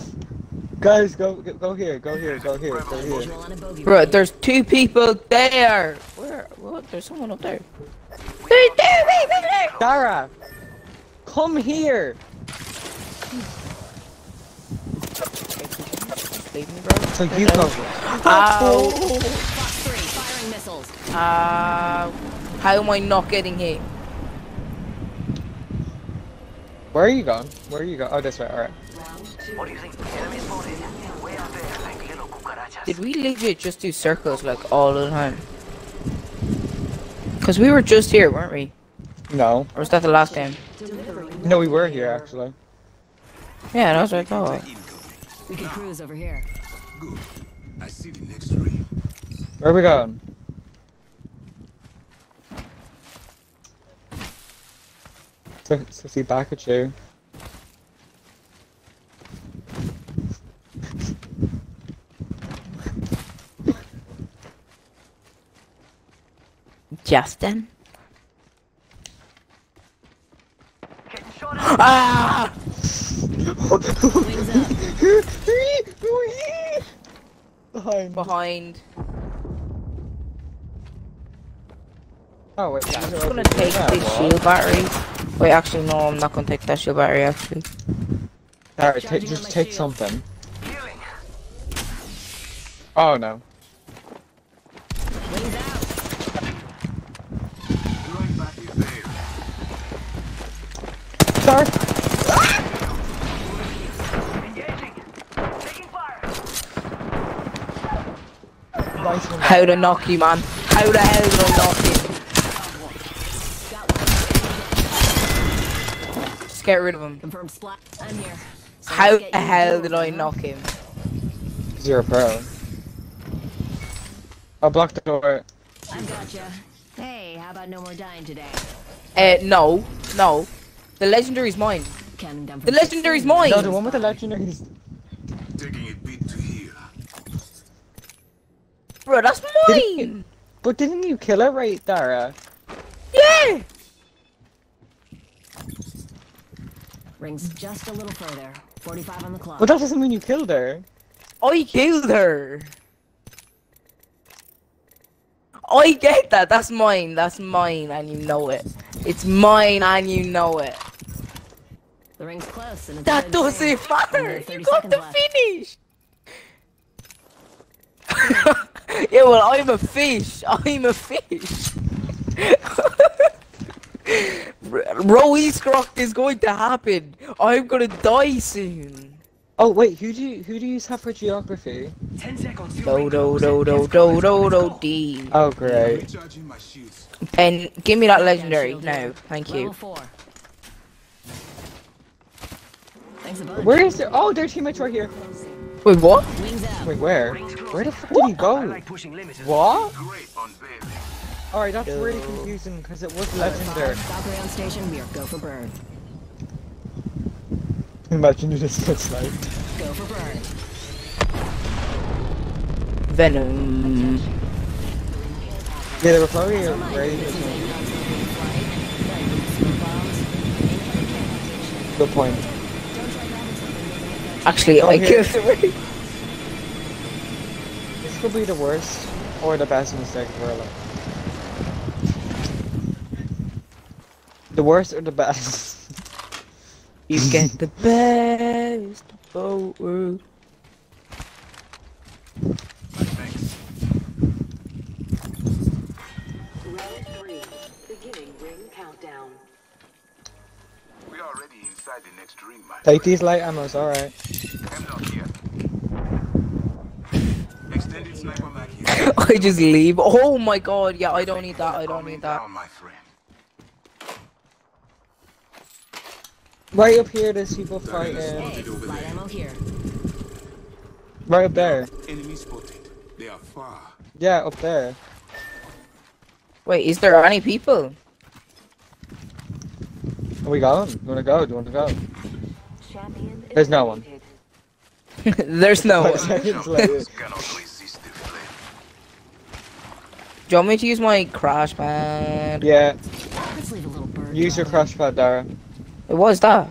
Guys, go go here, go here, go here, go here. Visual on a bogey. Bro, there's two people there. Where? What? There's someone up there. There's two people there. Dara, come here. Leave me, bro. So you go. Ow. Firing missiles. Uh, how am I not getting hit? Where are you going? Where are you going? Oh, this way. All right. What do you think? Enemy spotted. Way out there, like little cucarachas. Did we legit just do circles like all the time? Cause we were just here, weren't we? No. Or was that the last game? No, we were here actually. Yeah, that's what I thought. We can cruise over here. Good. I see the next ring. Where are we going? To, to see back at you. Justin. Getting shot at. Ah! Wings up. Behind. Behind. Oh wait, I'm just gonna take this shield battery. Wait, actually, no, I'm not gonna take that shield battery. Actually, Alright, ta- Charging on just take shield. something. Oh no. Wings out. Drawing back the veil. Sorry. Engaging. Taking fire. Nice one. how to knock you, man? How the hell did I knock you? Get rid of him. Confirmed splat. I'm here. So How the hell did I knock him? Zero pro. I blocked the door. I gotcha. Hey, how about no more dying today? Uh, no, no. The legendary is mine. Counting down from The legendary is mine. No, the one with the legendaries. Taking a beat to heal. Bro, that's Didn't mine. But didn't you kill her right, Dara? Yeah. Rings just a little further. 45 on the clock. But that doesn't mean you killed her. Oh, I killed her. Oh, I get that. That's mine. That's mine, and you know it. It's mine, and you know it. The ring's close. And it's That doesn't safe. matter. You got seconds the left. finish. yeah, well, I'm a fish. I'm a fish. Rowie Scrock is going to happen. I'm gonna die soon. Oh wait, who do you who do you have for geography? Ten seconds. till Do do do do do do do. D. Oh great. Recharging my shields. Ben, give me that legendary. No, thank you. four. Thanks a bunch. Where is there? Oh, their teammates right here. Wait, what? Wait, where? Where the fuck did he I go? like pushing limits. as well. What? Great unveiling. Alright, that's really confusing because it was Five, legendary. Valkyrie on station. We are go for burn. Imagine you just get sniped. Go for burn. Venom. Yeah, they were probably ready to a non-smoking flight. Gotta use smoke bombs. Ain't like a camp Good point. location. Don't try grabbing something moving at that Actually, Oh, I here. killed. This could be the worst or the best mistake of our life. The worst or the best? You get the best of both worlds. Thanks. Round three. Beginning ring countdown. We are already inside the next ring, Take these light ammos, alright. I'm not here. Extended sniper mag here. I just leave. Oh my god, yeah, I don't need that. I don't need that. down, my friend. Right up here, there's people fighting. Hey, light there. ammo here. Right up there. Enemy spotted. They are far. Yeah, up there. Wait, is there any people? Are we going? You wanna go? Do you want to go? There's no one. There's no one. Five seconds later. Champions cannot resist the flame. Do you want me to use my crash pad? Yeah, Let's leave a little bird. use your drone. crash pad, Dara. It was that.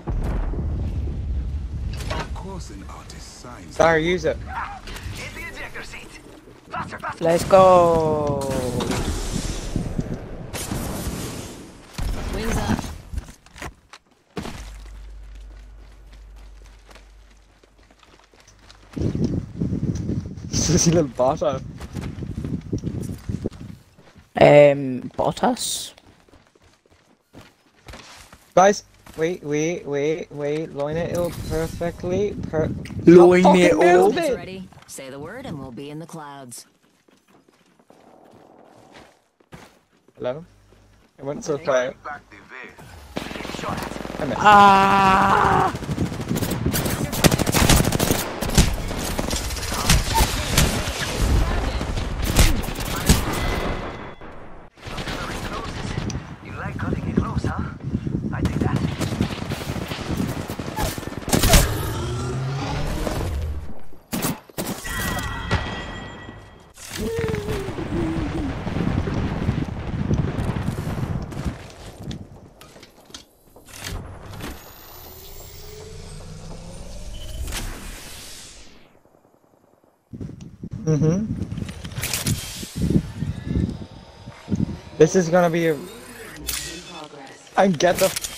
Of course, an artist signs. Dara, use it. Hit the ejector seat. Faster, faster. Let's go. Wings up. Sissy little bota. Um, Bottas. Guys, wait, wait, wait, wait. Line it up perfectly. Per Line it move up. Ready. Say the word and we'll be in the clouds. Hello? It went so quiet. Back the veil. Shot at. I missed. Ah! Mm-hmm. This is gonna be a... I get the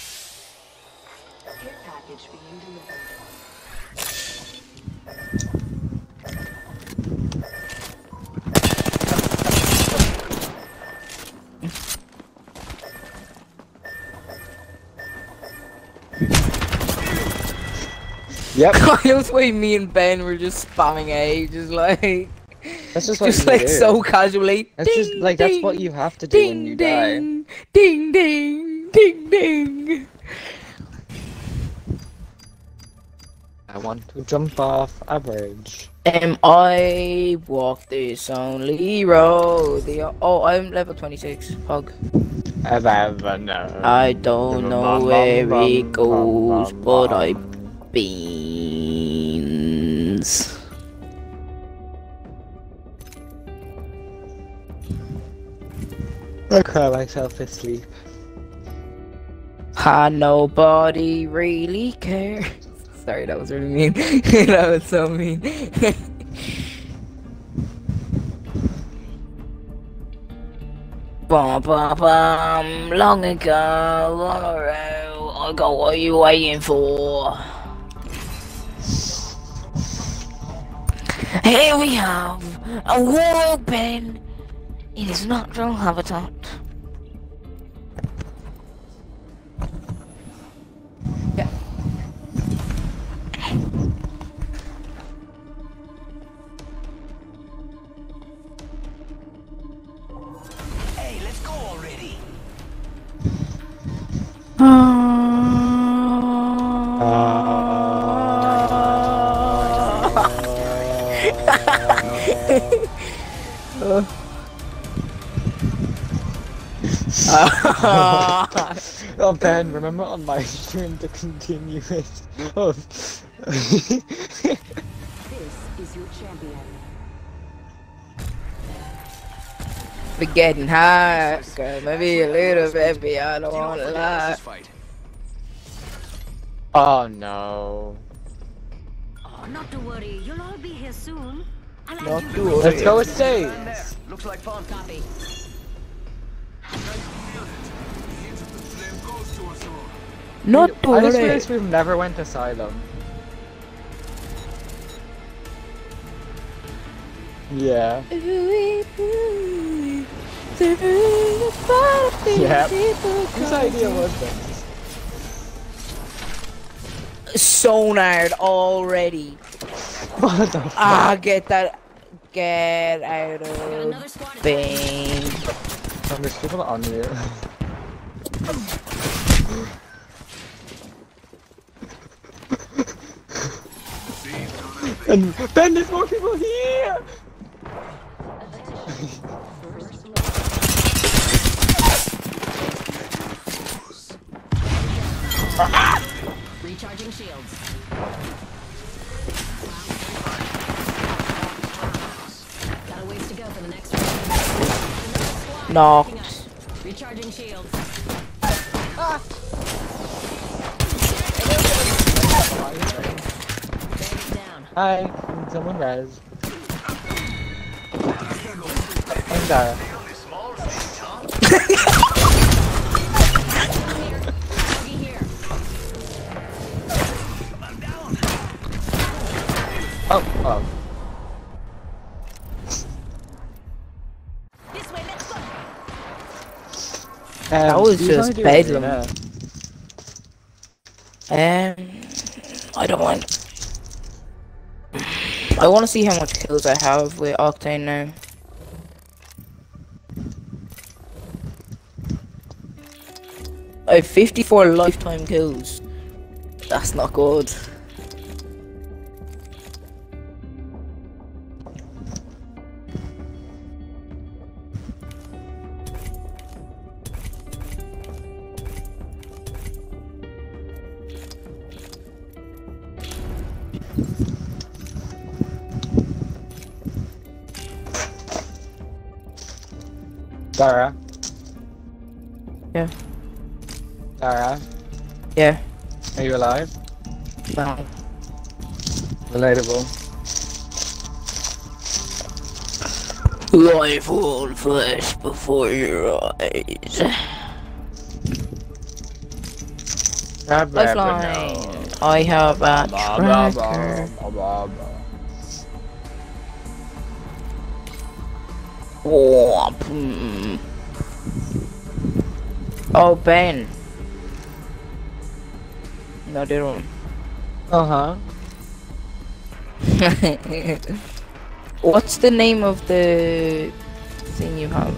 Yep. The way me and Ben were just spamming A, just like, That's just just like do. so casually. That's just Ding, like that's what you have to do when ding, you die. ding, ding, ding, ding, ding. I want to jump off a bridge. Am I walk this only road? The oh, I'm level 26. Hug. Have I ever known? I don't know where it goes, but I I cry myself to sleep. Ha, nobody really cares. Sorry, that was really mean. that was so mean. Bum, bum, bum. Long ago, on a road, I got what you waiting for. Here we have a war open in its natural habitat. Ben, remember on my stream to continue it? Oh. This is your champion. Be getting hot, girl. Maybe a little baby. I don't wanna lie. oh no. Oh, not to worry. You'll all be here soon. I'll Not to to worry. Let's go with Stand Looks like fun. Copy. Not to I just realized we've never went to asylum. Yeah. Yep. Whose idea was this? Sonard already. What the fuck? Ah, get that. Get out Got of another squad. Bing. Oh, there's people on you. and Ben, there's more people here! Recharging shields. Got a ways to go for the next one. Knocked. Recharging shields. Bandit down. Hi, can someone res. I'm Dara. Oh, oh. This way, let's go. Um, That was just bedlam. Um, I don't mind. I want to see how much kills I have with Octane now. I have 54 lifetime kills. That's not good. Dara. Yeah. Dara, Yeah. are you alive? No. Relatable. Life will flash before your eyes. Lifeline. I have a tracker. Oh, oh, Ben. No, they don't. Uh huh. What's the name of the thing you have?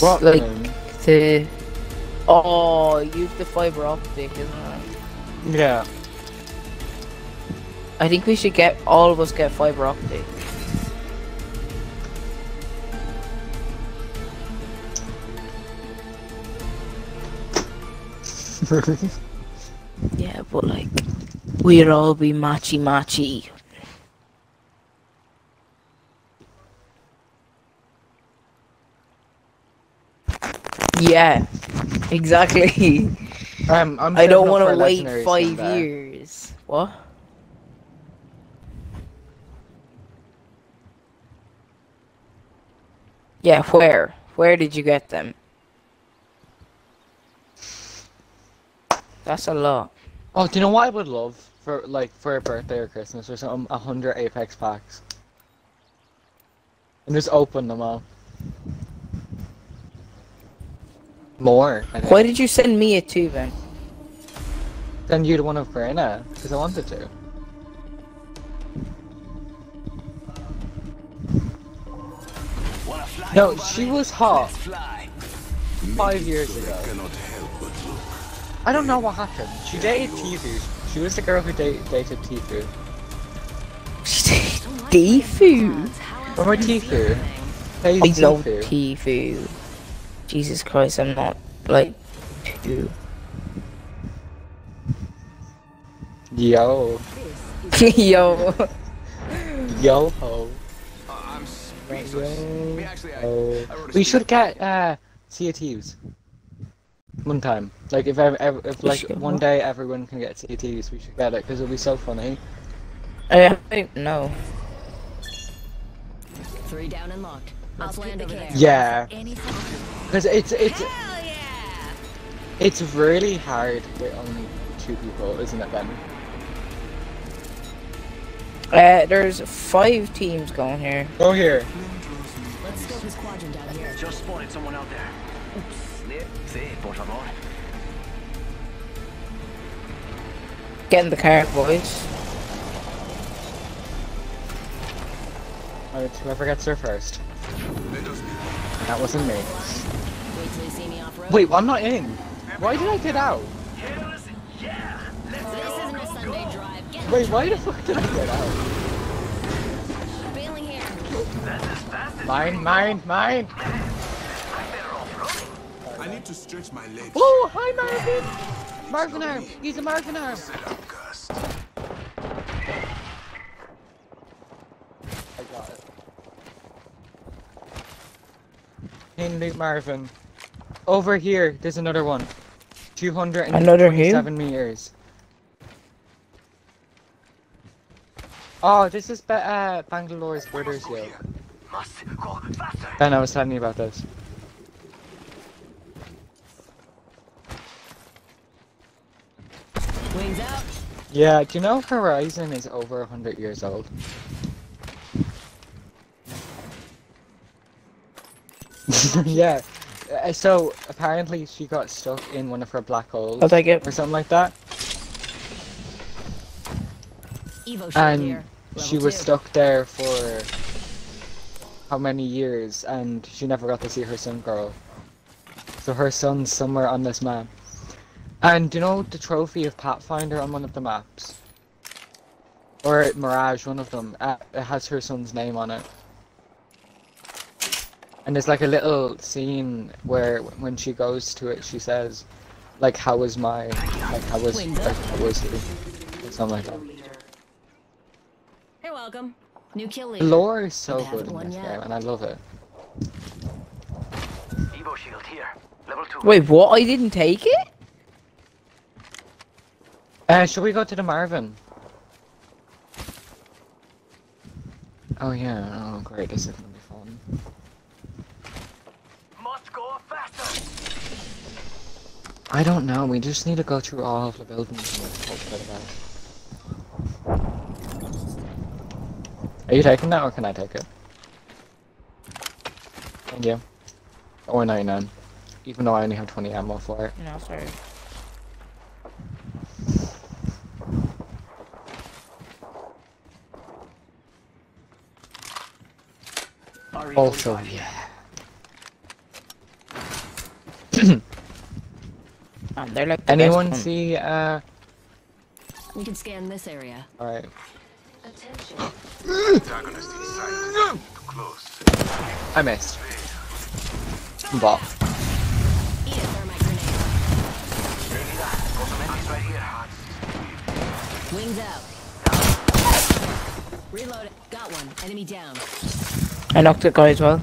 What like name? the oh, use the fiber optic, isn't it? Yeah. I think we should get all of us get fiber optic. Yeah, but like we'd all be matchy matchy. Yeah, exactly. Um, I'm I don't want to wait five years. What? Yeah, where? Where did you get them? That's a lot. Oh, do you know what I would love for like for a birthday or Christmas or something? A hundred Apex packs. And just open them up. More. Why did you send me a two then? Then you'd one of Karina, because I wanted to. No, she was hot five years ago. I don't know what happened. She dated Tifu. She was the girl who date, dated Tifu. She dated Tifu. Remember Tifu? Hey, I know Tifu. Tifu. Jesus Christ, I'm not like two. Yo. Yo. Yo ho. I'm speechless. We actually, I. I a We should get uh CATs. One time. Like if ever, ever if like should get one day everyone can get CATs, we should get it because it'll be so funny. I don't know. Three down and locked. I'll land over there. Yeah. Because it's it's yeah! it's really hard with only two people, isn't it, Ben? Uh, there's five teams going here. Go here. Let's scope this quadrant out here. Just spotted someone out there. Oops. Sí, por favor. Get in the car, boys. Alright, whoever gets there first. That wasn't me. Wait till you see me off road. Wait, I'm not in. Why did I get out? Yeah. Let's go, go, go. Wait, why the fuck did I get out? bailing here. That's as fast as Mine, mine, mine. I need to stretch my legs. Oh, hi Marvin. Marvin arm. Use a Marvin arm. Gust. I got it. In Luke Marvin. Over here, there's another one. Another who? 227 meters. Oh, this is Be uh, Bangalore's Brothers Hill. Must go faster. Ben, I was telling you about this. Wings out. Yeah, do you know Horizon is over 100 years old? yeah. Uh, so apparently she got stuck in one of her black holes I'll take it. or something like that, Evo and here. she was two. stuck there for how many years, and she never got to see her son grow. So her son's somewhere on this map. And you know the trophy of Pathfinder on one of the maps? Or Mirage, one of them. Uh, it has her son's name on it. And there's like a little scene where when she goes to it, she says, like, how was my, like, how was, Wings like, how was he? Or something like that. You're welcome. New kill The leader. lore is so good in this yet. game, and I love it. Evo shield here. Level two. Wait, what? I didn't take it? Uh, should we go to the Marvin? Oh yeah, oh great, this is gonna be fun. Must go faster. I don't know, we just need to go through all of the buildings and hope for the. Are you taking that or can I take it? Thank you. Or 99. Even though I only have 20 ammo for it. No, sorry. Also, yeah. Man, they're like the Anyone best see, uh... We can scan this area. Alright. Attention. Antagonist in sight. Too close. I missed. Bot. Eat a thermite grenade. Got some enemies right here. Wings out. Reload it. Got one. Enemy down. I knocked that guy as well.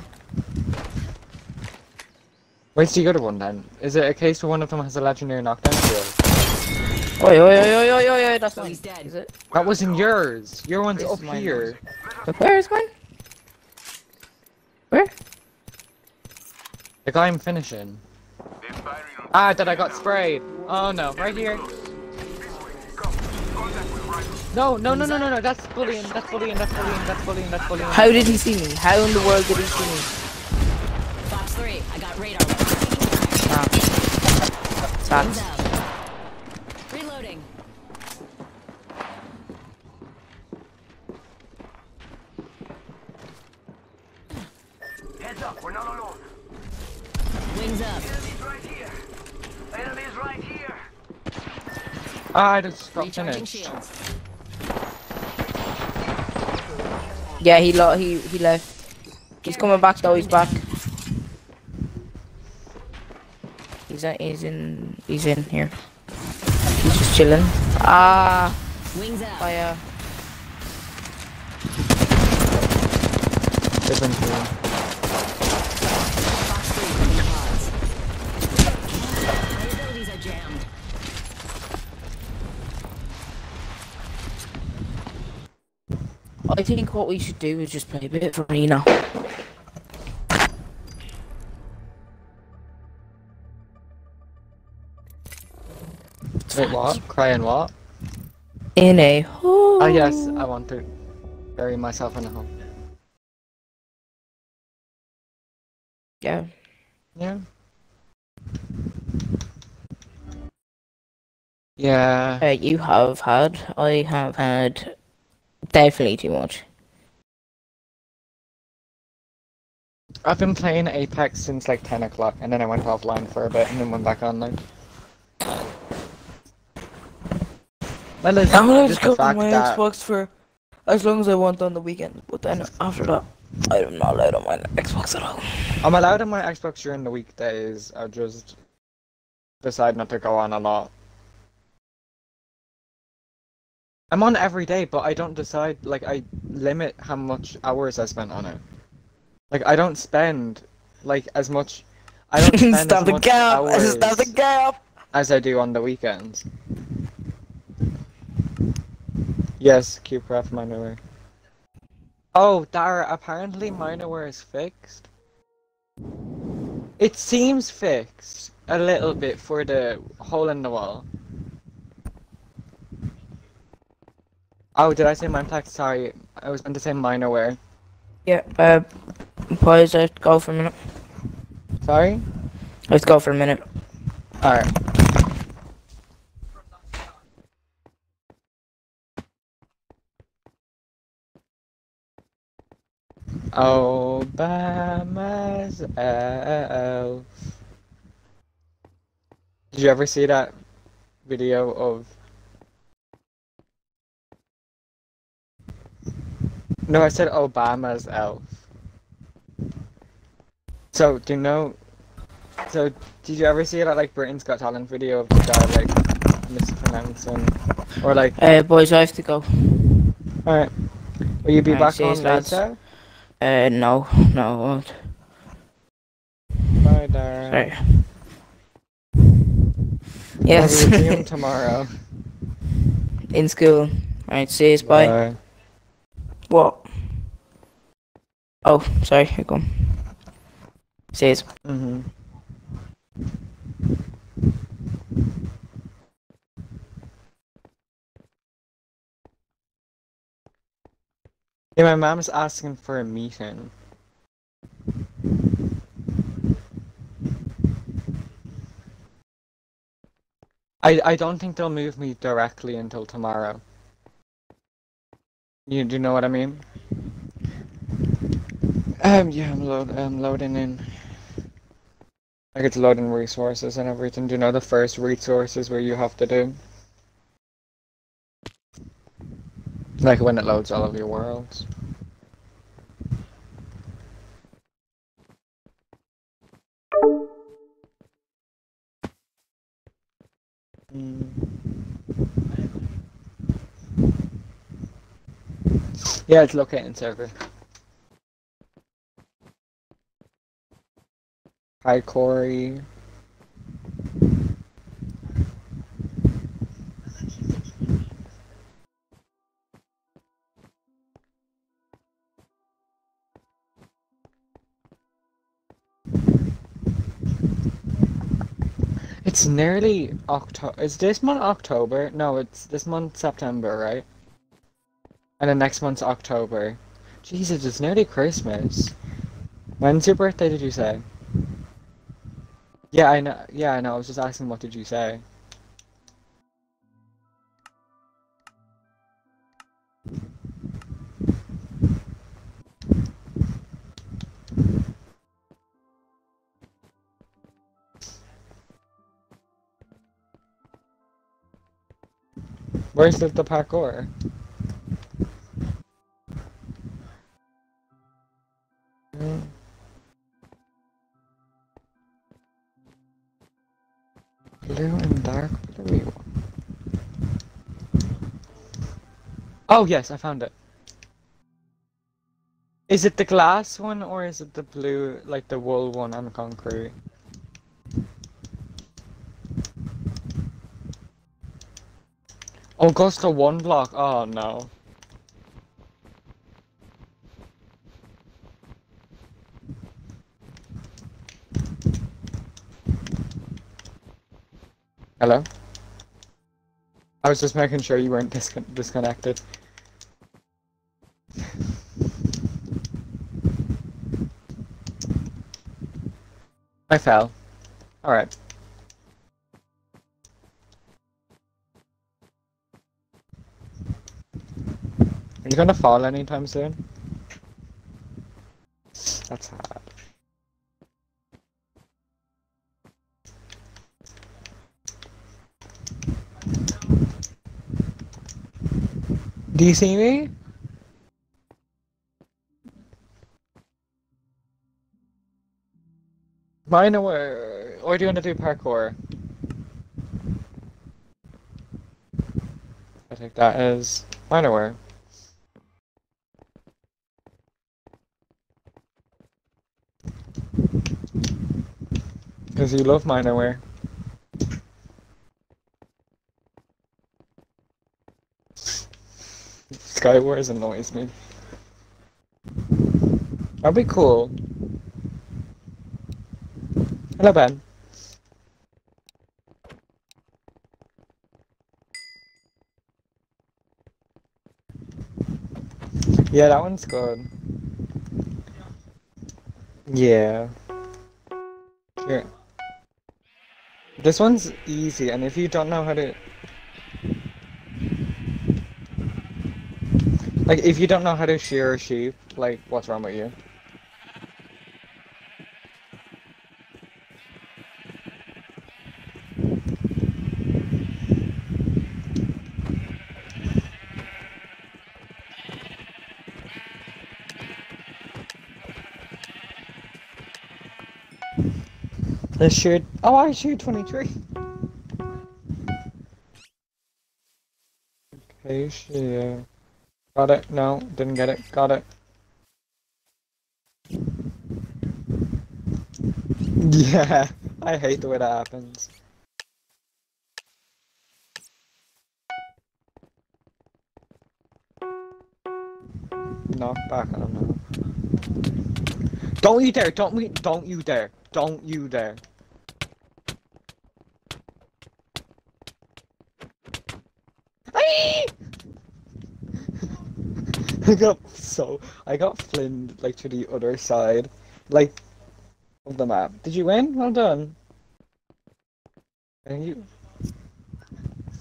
Where's the other one then? Is it a case where one of them has a legendary knockdown skill? Oi, oi, oi, oi, oi, oi, oi, that's mine. he's dead. Is it? That wasn't yours! Your one's This up is mine, here. But where is mine? Where? The guy I'm finishing. They're firing on Ah, that I got sprayed! Oh no, right here. No, no, no, no, no, no, that's bullying, that's bullying, that's bullying, that's bullying, that's bullying. How did he see me? How in the world did he see me? Fox 3. I got radar. Ah. Wings Sats. out. Reloading. Heads up, we're not alone. Wings up. Enemies right here. Enemies right here. Ah, I just got Recharging finished. shields. Yeah, he lo he he left. He's coming back though. He's back. He's in, he's in he's in here. He's just chilling. Ah, Wings out. fire. Different team. Fox 3 picking pods. My abilities are jammed. I think what we should do is just play a bit of arena. Wait, what? Crying what? In a hole. Ah, yes, I want to bury myself in a hole. Yeah. Yeah. Yeah. Uh, you have had. I have had. Definitely too much. I've been playing Apex since like 10 o'clock, and then I went offline for a bit, and then went back online. Well, it's I'm allowed to just go on my that Xbox for as long as I want on the weekend, but then after that, I'm not allowed on my Xbox at all. I'm allowed on my Xbox during the weekdays. I just decide not to go on a lot. I'm on every day, but I don't decide. Like I limit how much hours I spend on it. Like I don't spend like as much. I don't spend Stop as the much gap! hours Stop the gap! as I do on the weekends. Yes, CubeCraft MinerWare. Oh, Dara, apparently MinerWare is fixed. It seems fixed a little bit for the hole in the wall. Oh, did I say Mineplex? Sorry, I was meant to say MinerWare. Yeah, uh, have to go for a minute. Sorry? Let's go for a minute. Alright. Obama's elf. Did you ever see that video of? No, I said Obama's elf. So, do you know? So, did you ever see that like Britain's Got Talent video of the guy like mispronouncing, or like? Uh, boys, I have to go. Alright. Will you be back on lads. later? Uh, no, no, I won't. Bye, Dara. Sorry. Yes. Yes. We'll see him tomorrow. In school. Alright, see you, bye. Bye. What? Oh, sorry, you're gone. Says. Mm-hmm. Yeah, my mom's asking for a meeting. I I don't think they'll move me directly until tomorrow. You do you know what I mean? Um yeah, I'm load I'm loading in. Like it's loading resources and everything. Do you know the first resources where you have to do? Like when it loads all of your worlds. Yeah, it's locating server. Hi, Corey. It's nearly October. Is this month October? No, it's this month September, right? And then next month's October. Jesus, it's nearly Christmas. When's your birthday, did you say? Yeah, I know. Yeah, I know. I was just asking, what did you say? Where's the, the parkour? Mm. Blue and dark blue. Oh yes, I found it. Is it the glass one or is it the blue, like the wool one on concrete? Oh, goes to one block. Oh no. Hello? I was just making sure you weren't discon disconnected. I fell. Alright. Are you gonna fall anytime soon? That's. Do you see me? Mine or, or do you want to do parkour? I think that is mine. Because you love mine. Skywars annoys me. That'd be cool. Hello, Ben. Yeah, that one's good. Yeah. Here. This one's easy, and if you don't know how to... Like, if you don't know how to shear a sheep, like, what's wrong with you? The sheared... Oh, I sheared 23. Okay, shear. Got it. No, didn't get it. Got it. Yeah, I hate the way that happens. Knock back, on don't. Don't you dare! Don't me! Don't you dare! Don't you dare! I got so I got flinned like to the other side, like of the map. Did you win? Well done. And you.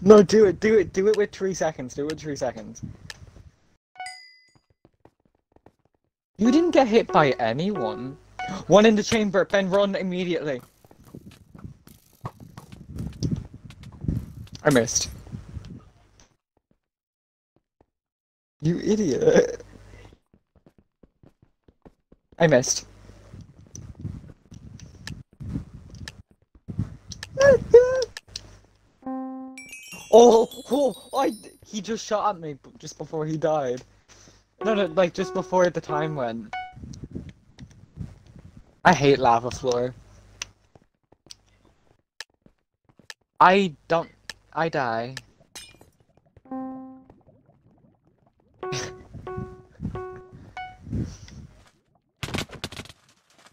No, do it, do it, do it with three seconds. Do it with three seconds. You didn't get hit by anyone. One in the chamber. Ben, run immediately. I missed. You idiot. I missed. oh, oh, I, he just shot at me just before he died. No, no, like just before the time went. I hate lava floor. I don't. I die.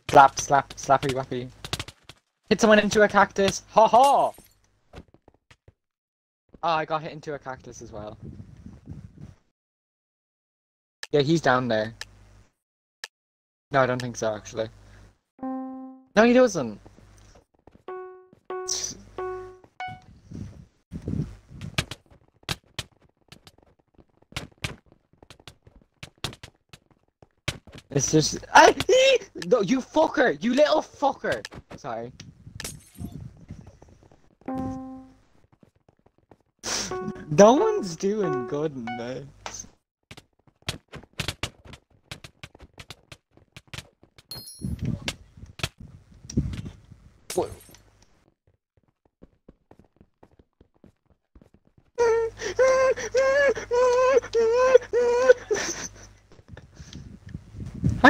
Slap, slap, slappy wappy. Hit someone into a cactus. Ha ha! Oh, I got hit into a cactus as well. Yeah, he's down there. No, I don't think so, actually. No, he doesn't. It's just. I, no, you fucker! You little fucker! Sorry. No one's doing good in this.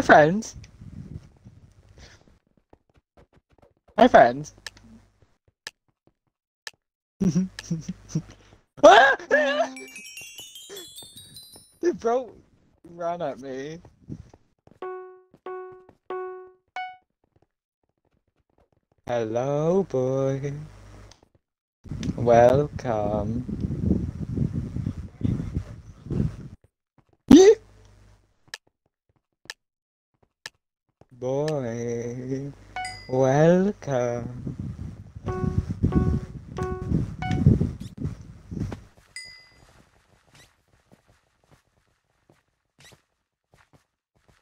Friends. My friends. Ah! the bro ran at me. Hello, boy. Welcome. Yeah. Boy, welcome.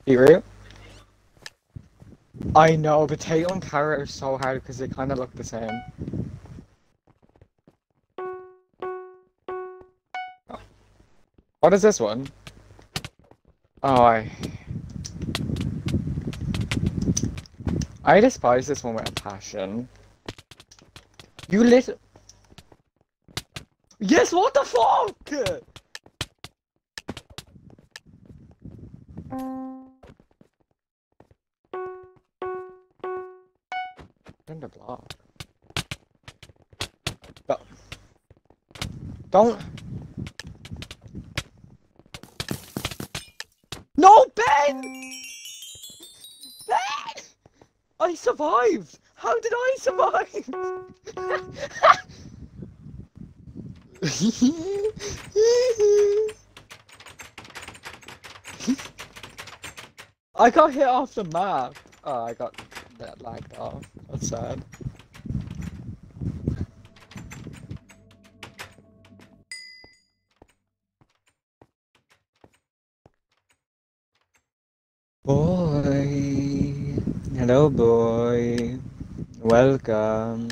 Be real? I know, potato and carrot are so hard because they kind of look the same. What is this one? Oh, I... I despise this one with a passion. You lit... Yes, what the fuck? Turn the block. Don't. Survived! How did I survive? I got hit off the map. Oh, I got that lagged off. That's sad. Boy. Hello, boy. Welcome.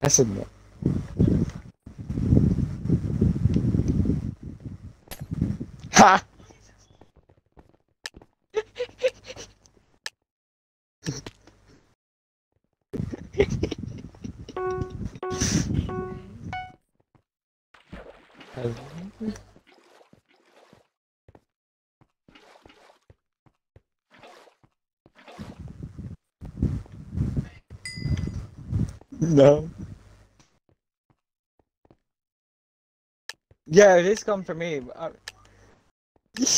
That's a Yeah, it is gone for me.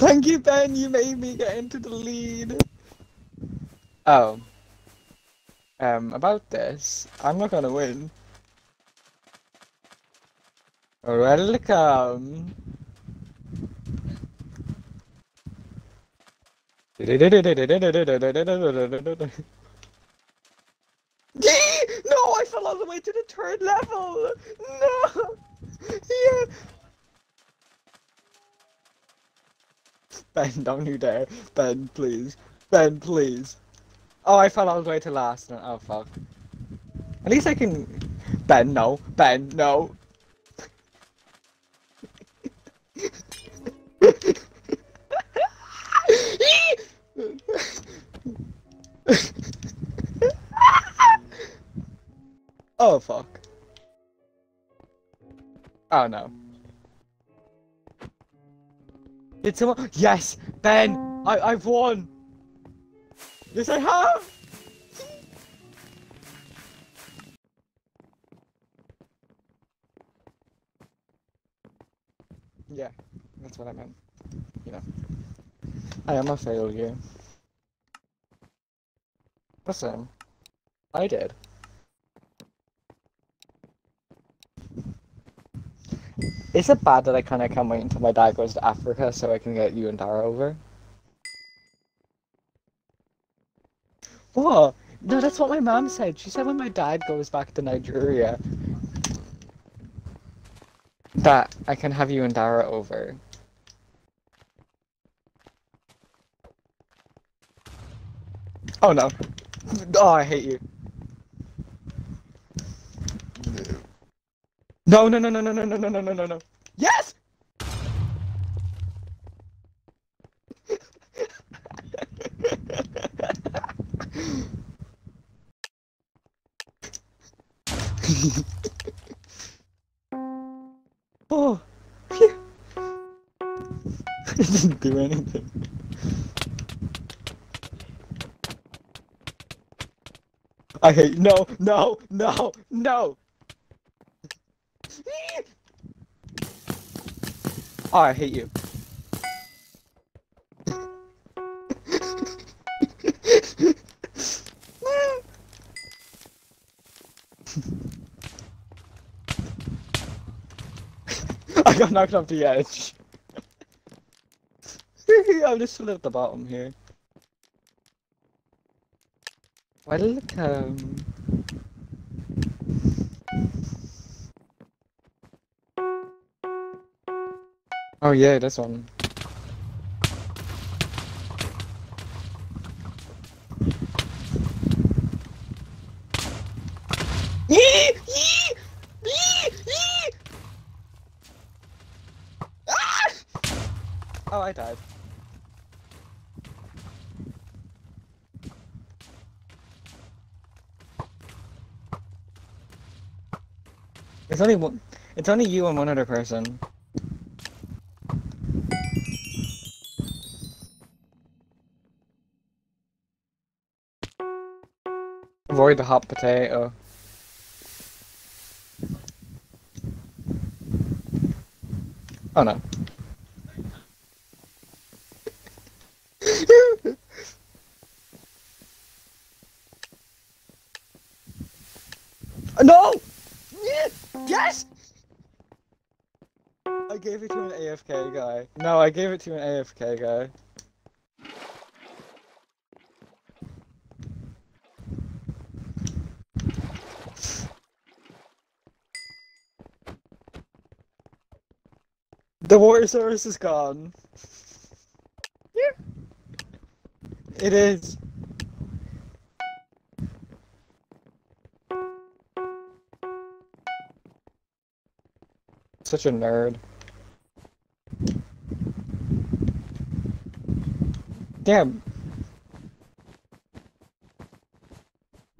Thank you, Ben. You made me get into the lead. Oh. Um, about this, I'm not gonna win. Welcome. No, To the third level. No. Yeah. Ben, don't you dare. Ben, please. Ben, please. Oh, I fell all the way to last. Oh, fuck. At least I can... Ben, no. Ben, no. Oh, fuck. Oh, no. Did someone? Yes, Ben. I I've won. Yes, I have. Yeah, that's what I meant. You know, I am a failure. Listen, I did. Is it bad that I kind of can't wait until my dad goes to Africa so I can get you and Dara over? What? No, that's what my mom said. She said when my dad goes back to Nigeria that I can have you and Dara over. Oh no. Oh, I hate you. No, no, no, no, no, no, no, no, no, no, no, no. Yes! oh, phew. I didn't do anything. I hate no, no, no, no. Oh, I hate you. I got knocked off the edge. I'm just still at the bottom here. Welcome. Oh yeah, this one. Oh, I died. It's only one. It's only you and one other person. Avoid the hot potato. Oh no. no! Yes! Yes! I gave it to an AFK guy. No, I gave it to an AFK guy. The is gone. Yeah. It is. Such a nerd. Damn.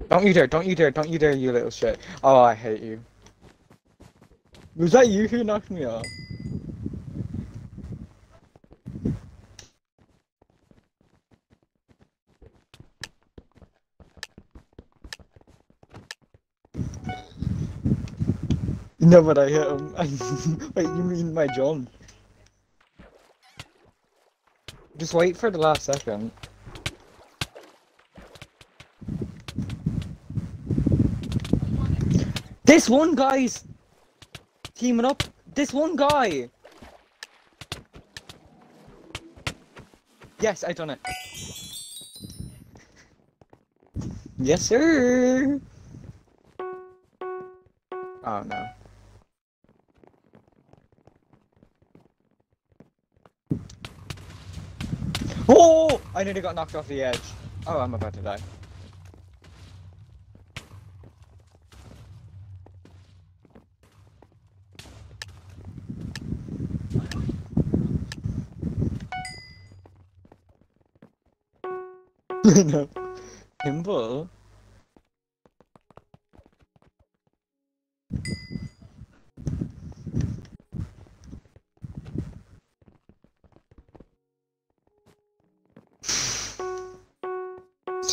Don't you dare, don't you dare, don't you dare, you little shit. Oh, I hate you. Was that you who knocked me off? No, but I hit him. Wait, you mean my John? Just wait for the last second. This one guy's teaming up. This one guy. Yes, I done it. Yes, sir. Oh no. Oh! I nearly got knocked off the edge. Oh, I'm about to die. no. Pimple?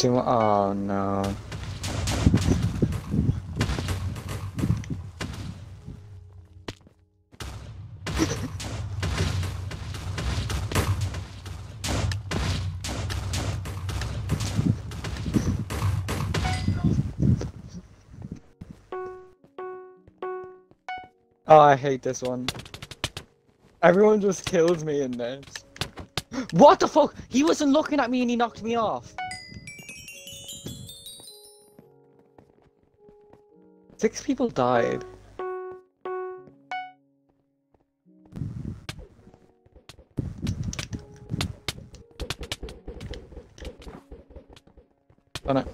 Oh no. Oh, I hate this one. Everyone just kills me in this. What the fuck? He wasn't looking at me and he knocked me off. Six people died. Oh no.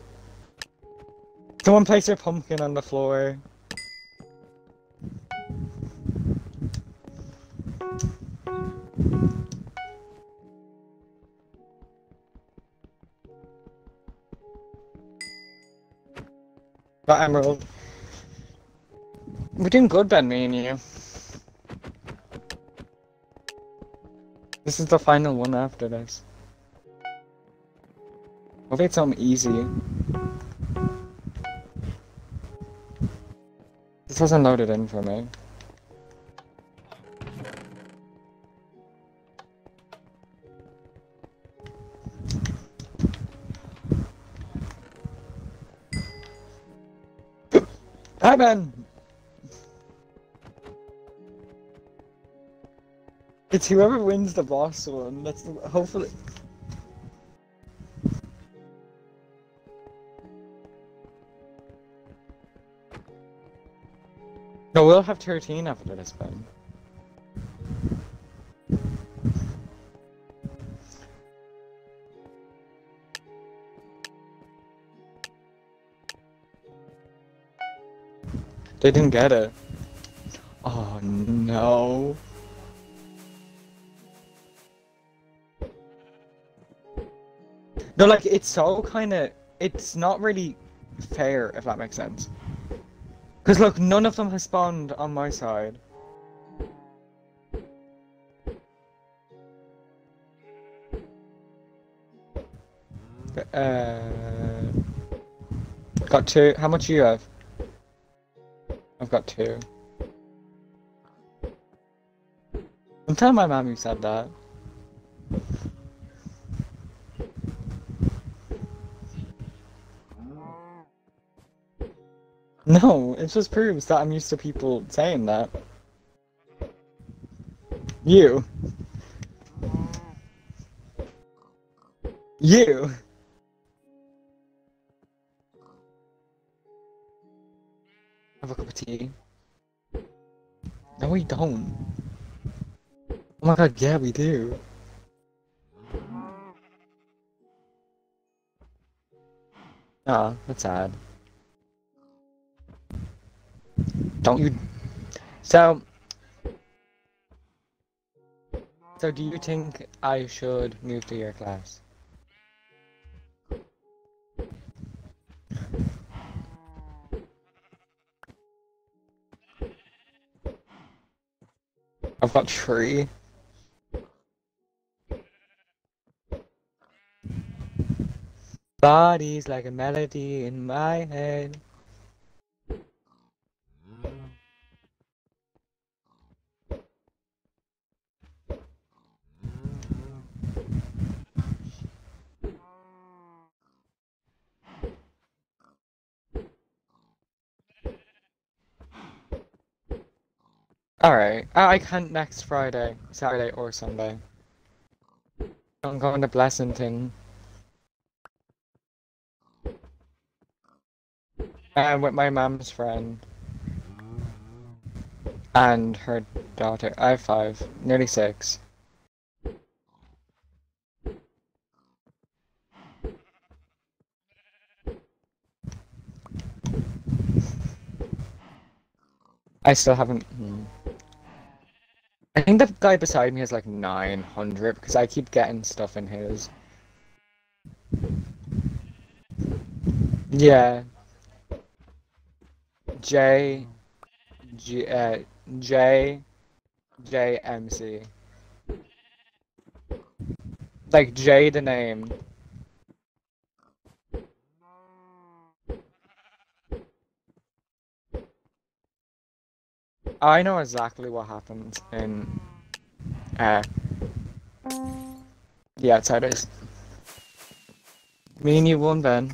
Someone place your pumpkin on the floor. Got emerald. We're doing good, Ben, me and you. This is the final one after this. Hopefully it's something easy. This hasn't loaded in for me. Hi, Ben! It's whoever wins the boss one. That's the, hopefully. No, we'll have 13 after this, Ben. They didn't get it. Oh no. No, like, it's so kind of. It's not really fair, if that makes sense. Because, look, none of them has spawned on my side. Uh. Got two. How much do you have? I've got two. I'm telling my mom you said that. It just proves that I'm used to people saying that. You. You. Have a cup of tea. No, we don't. Oh my god, yeah, we do. Ah, that's sad. Don't you... So... So do you think I should move to your class? I've got tree. Bodies like a melody in my head. Alright, I can't next Friday, Saturday, or Sunday. I'm going to Blessington. And with my mom's friend. And her daughter. I have five, nearly six. I still haven't. hmm. I think the guy beside me has like 900 because I keep getting stuff in his. Yeah. J. G. Uh, J. J. M. C. Like J the name. I know exactly what happened in uh the outsiders. Me and you won then.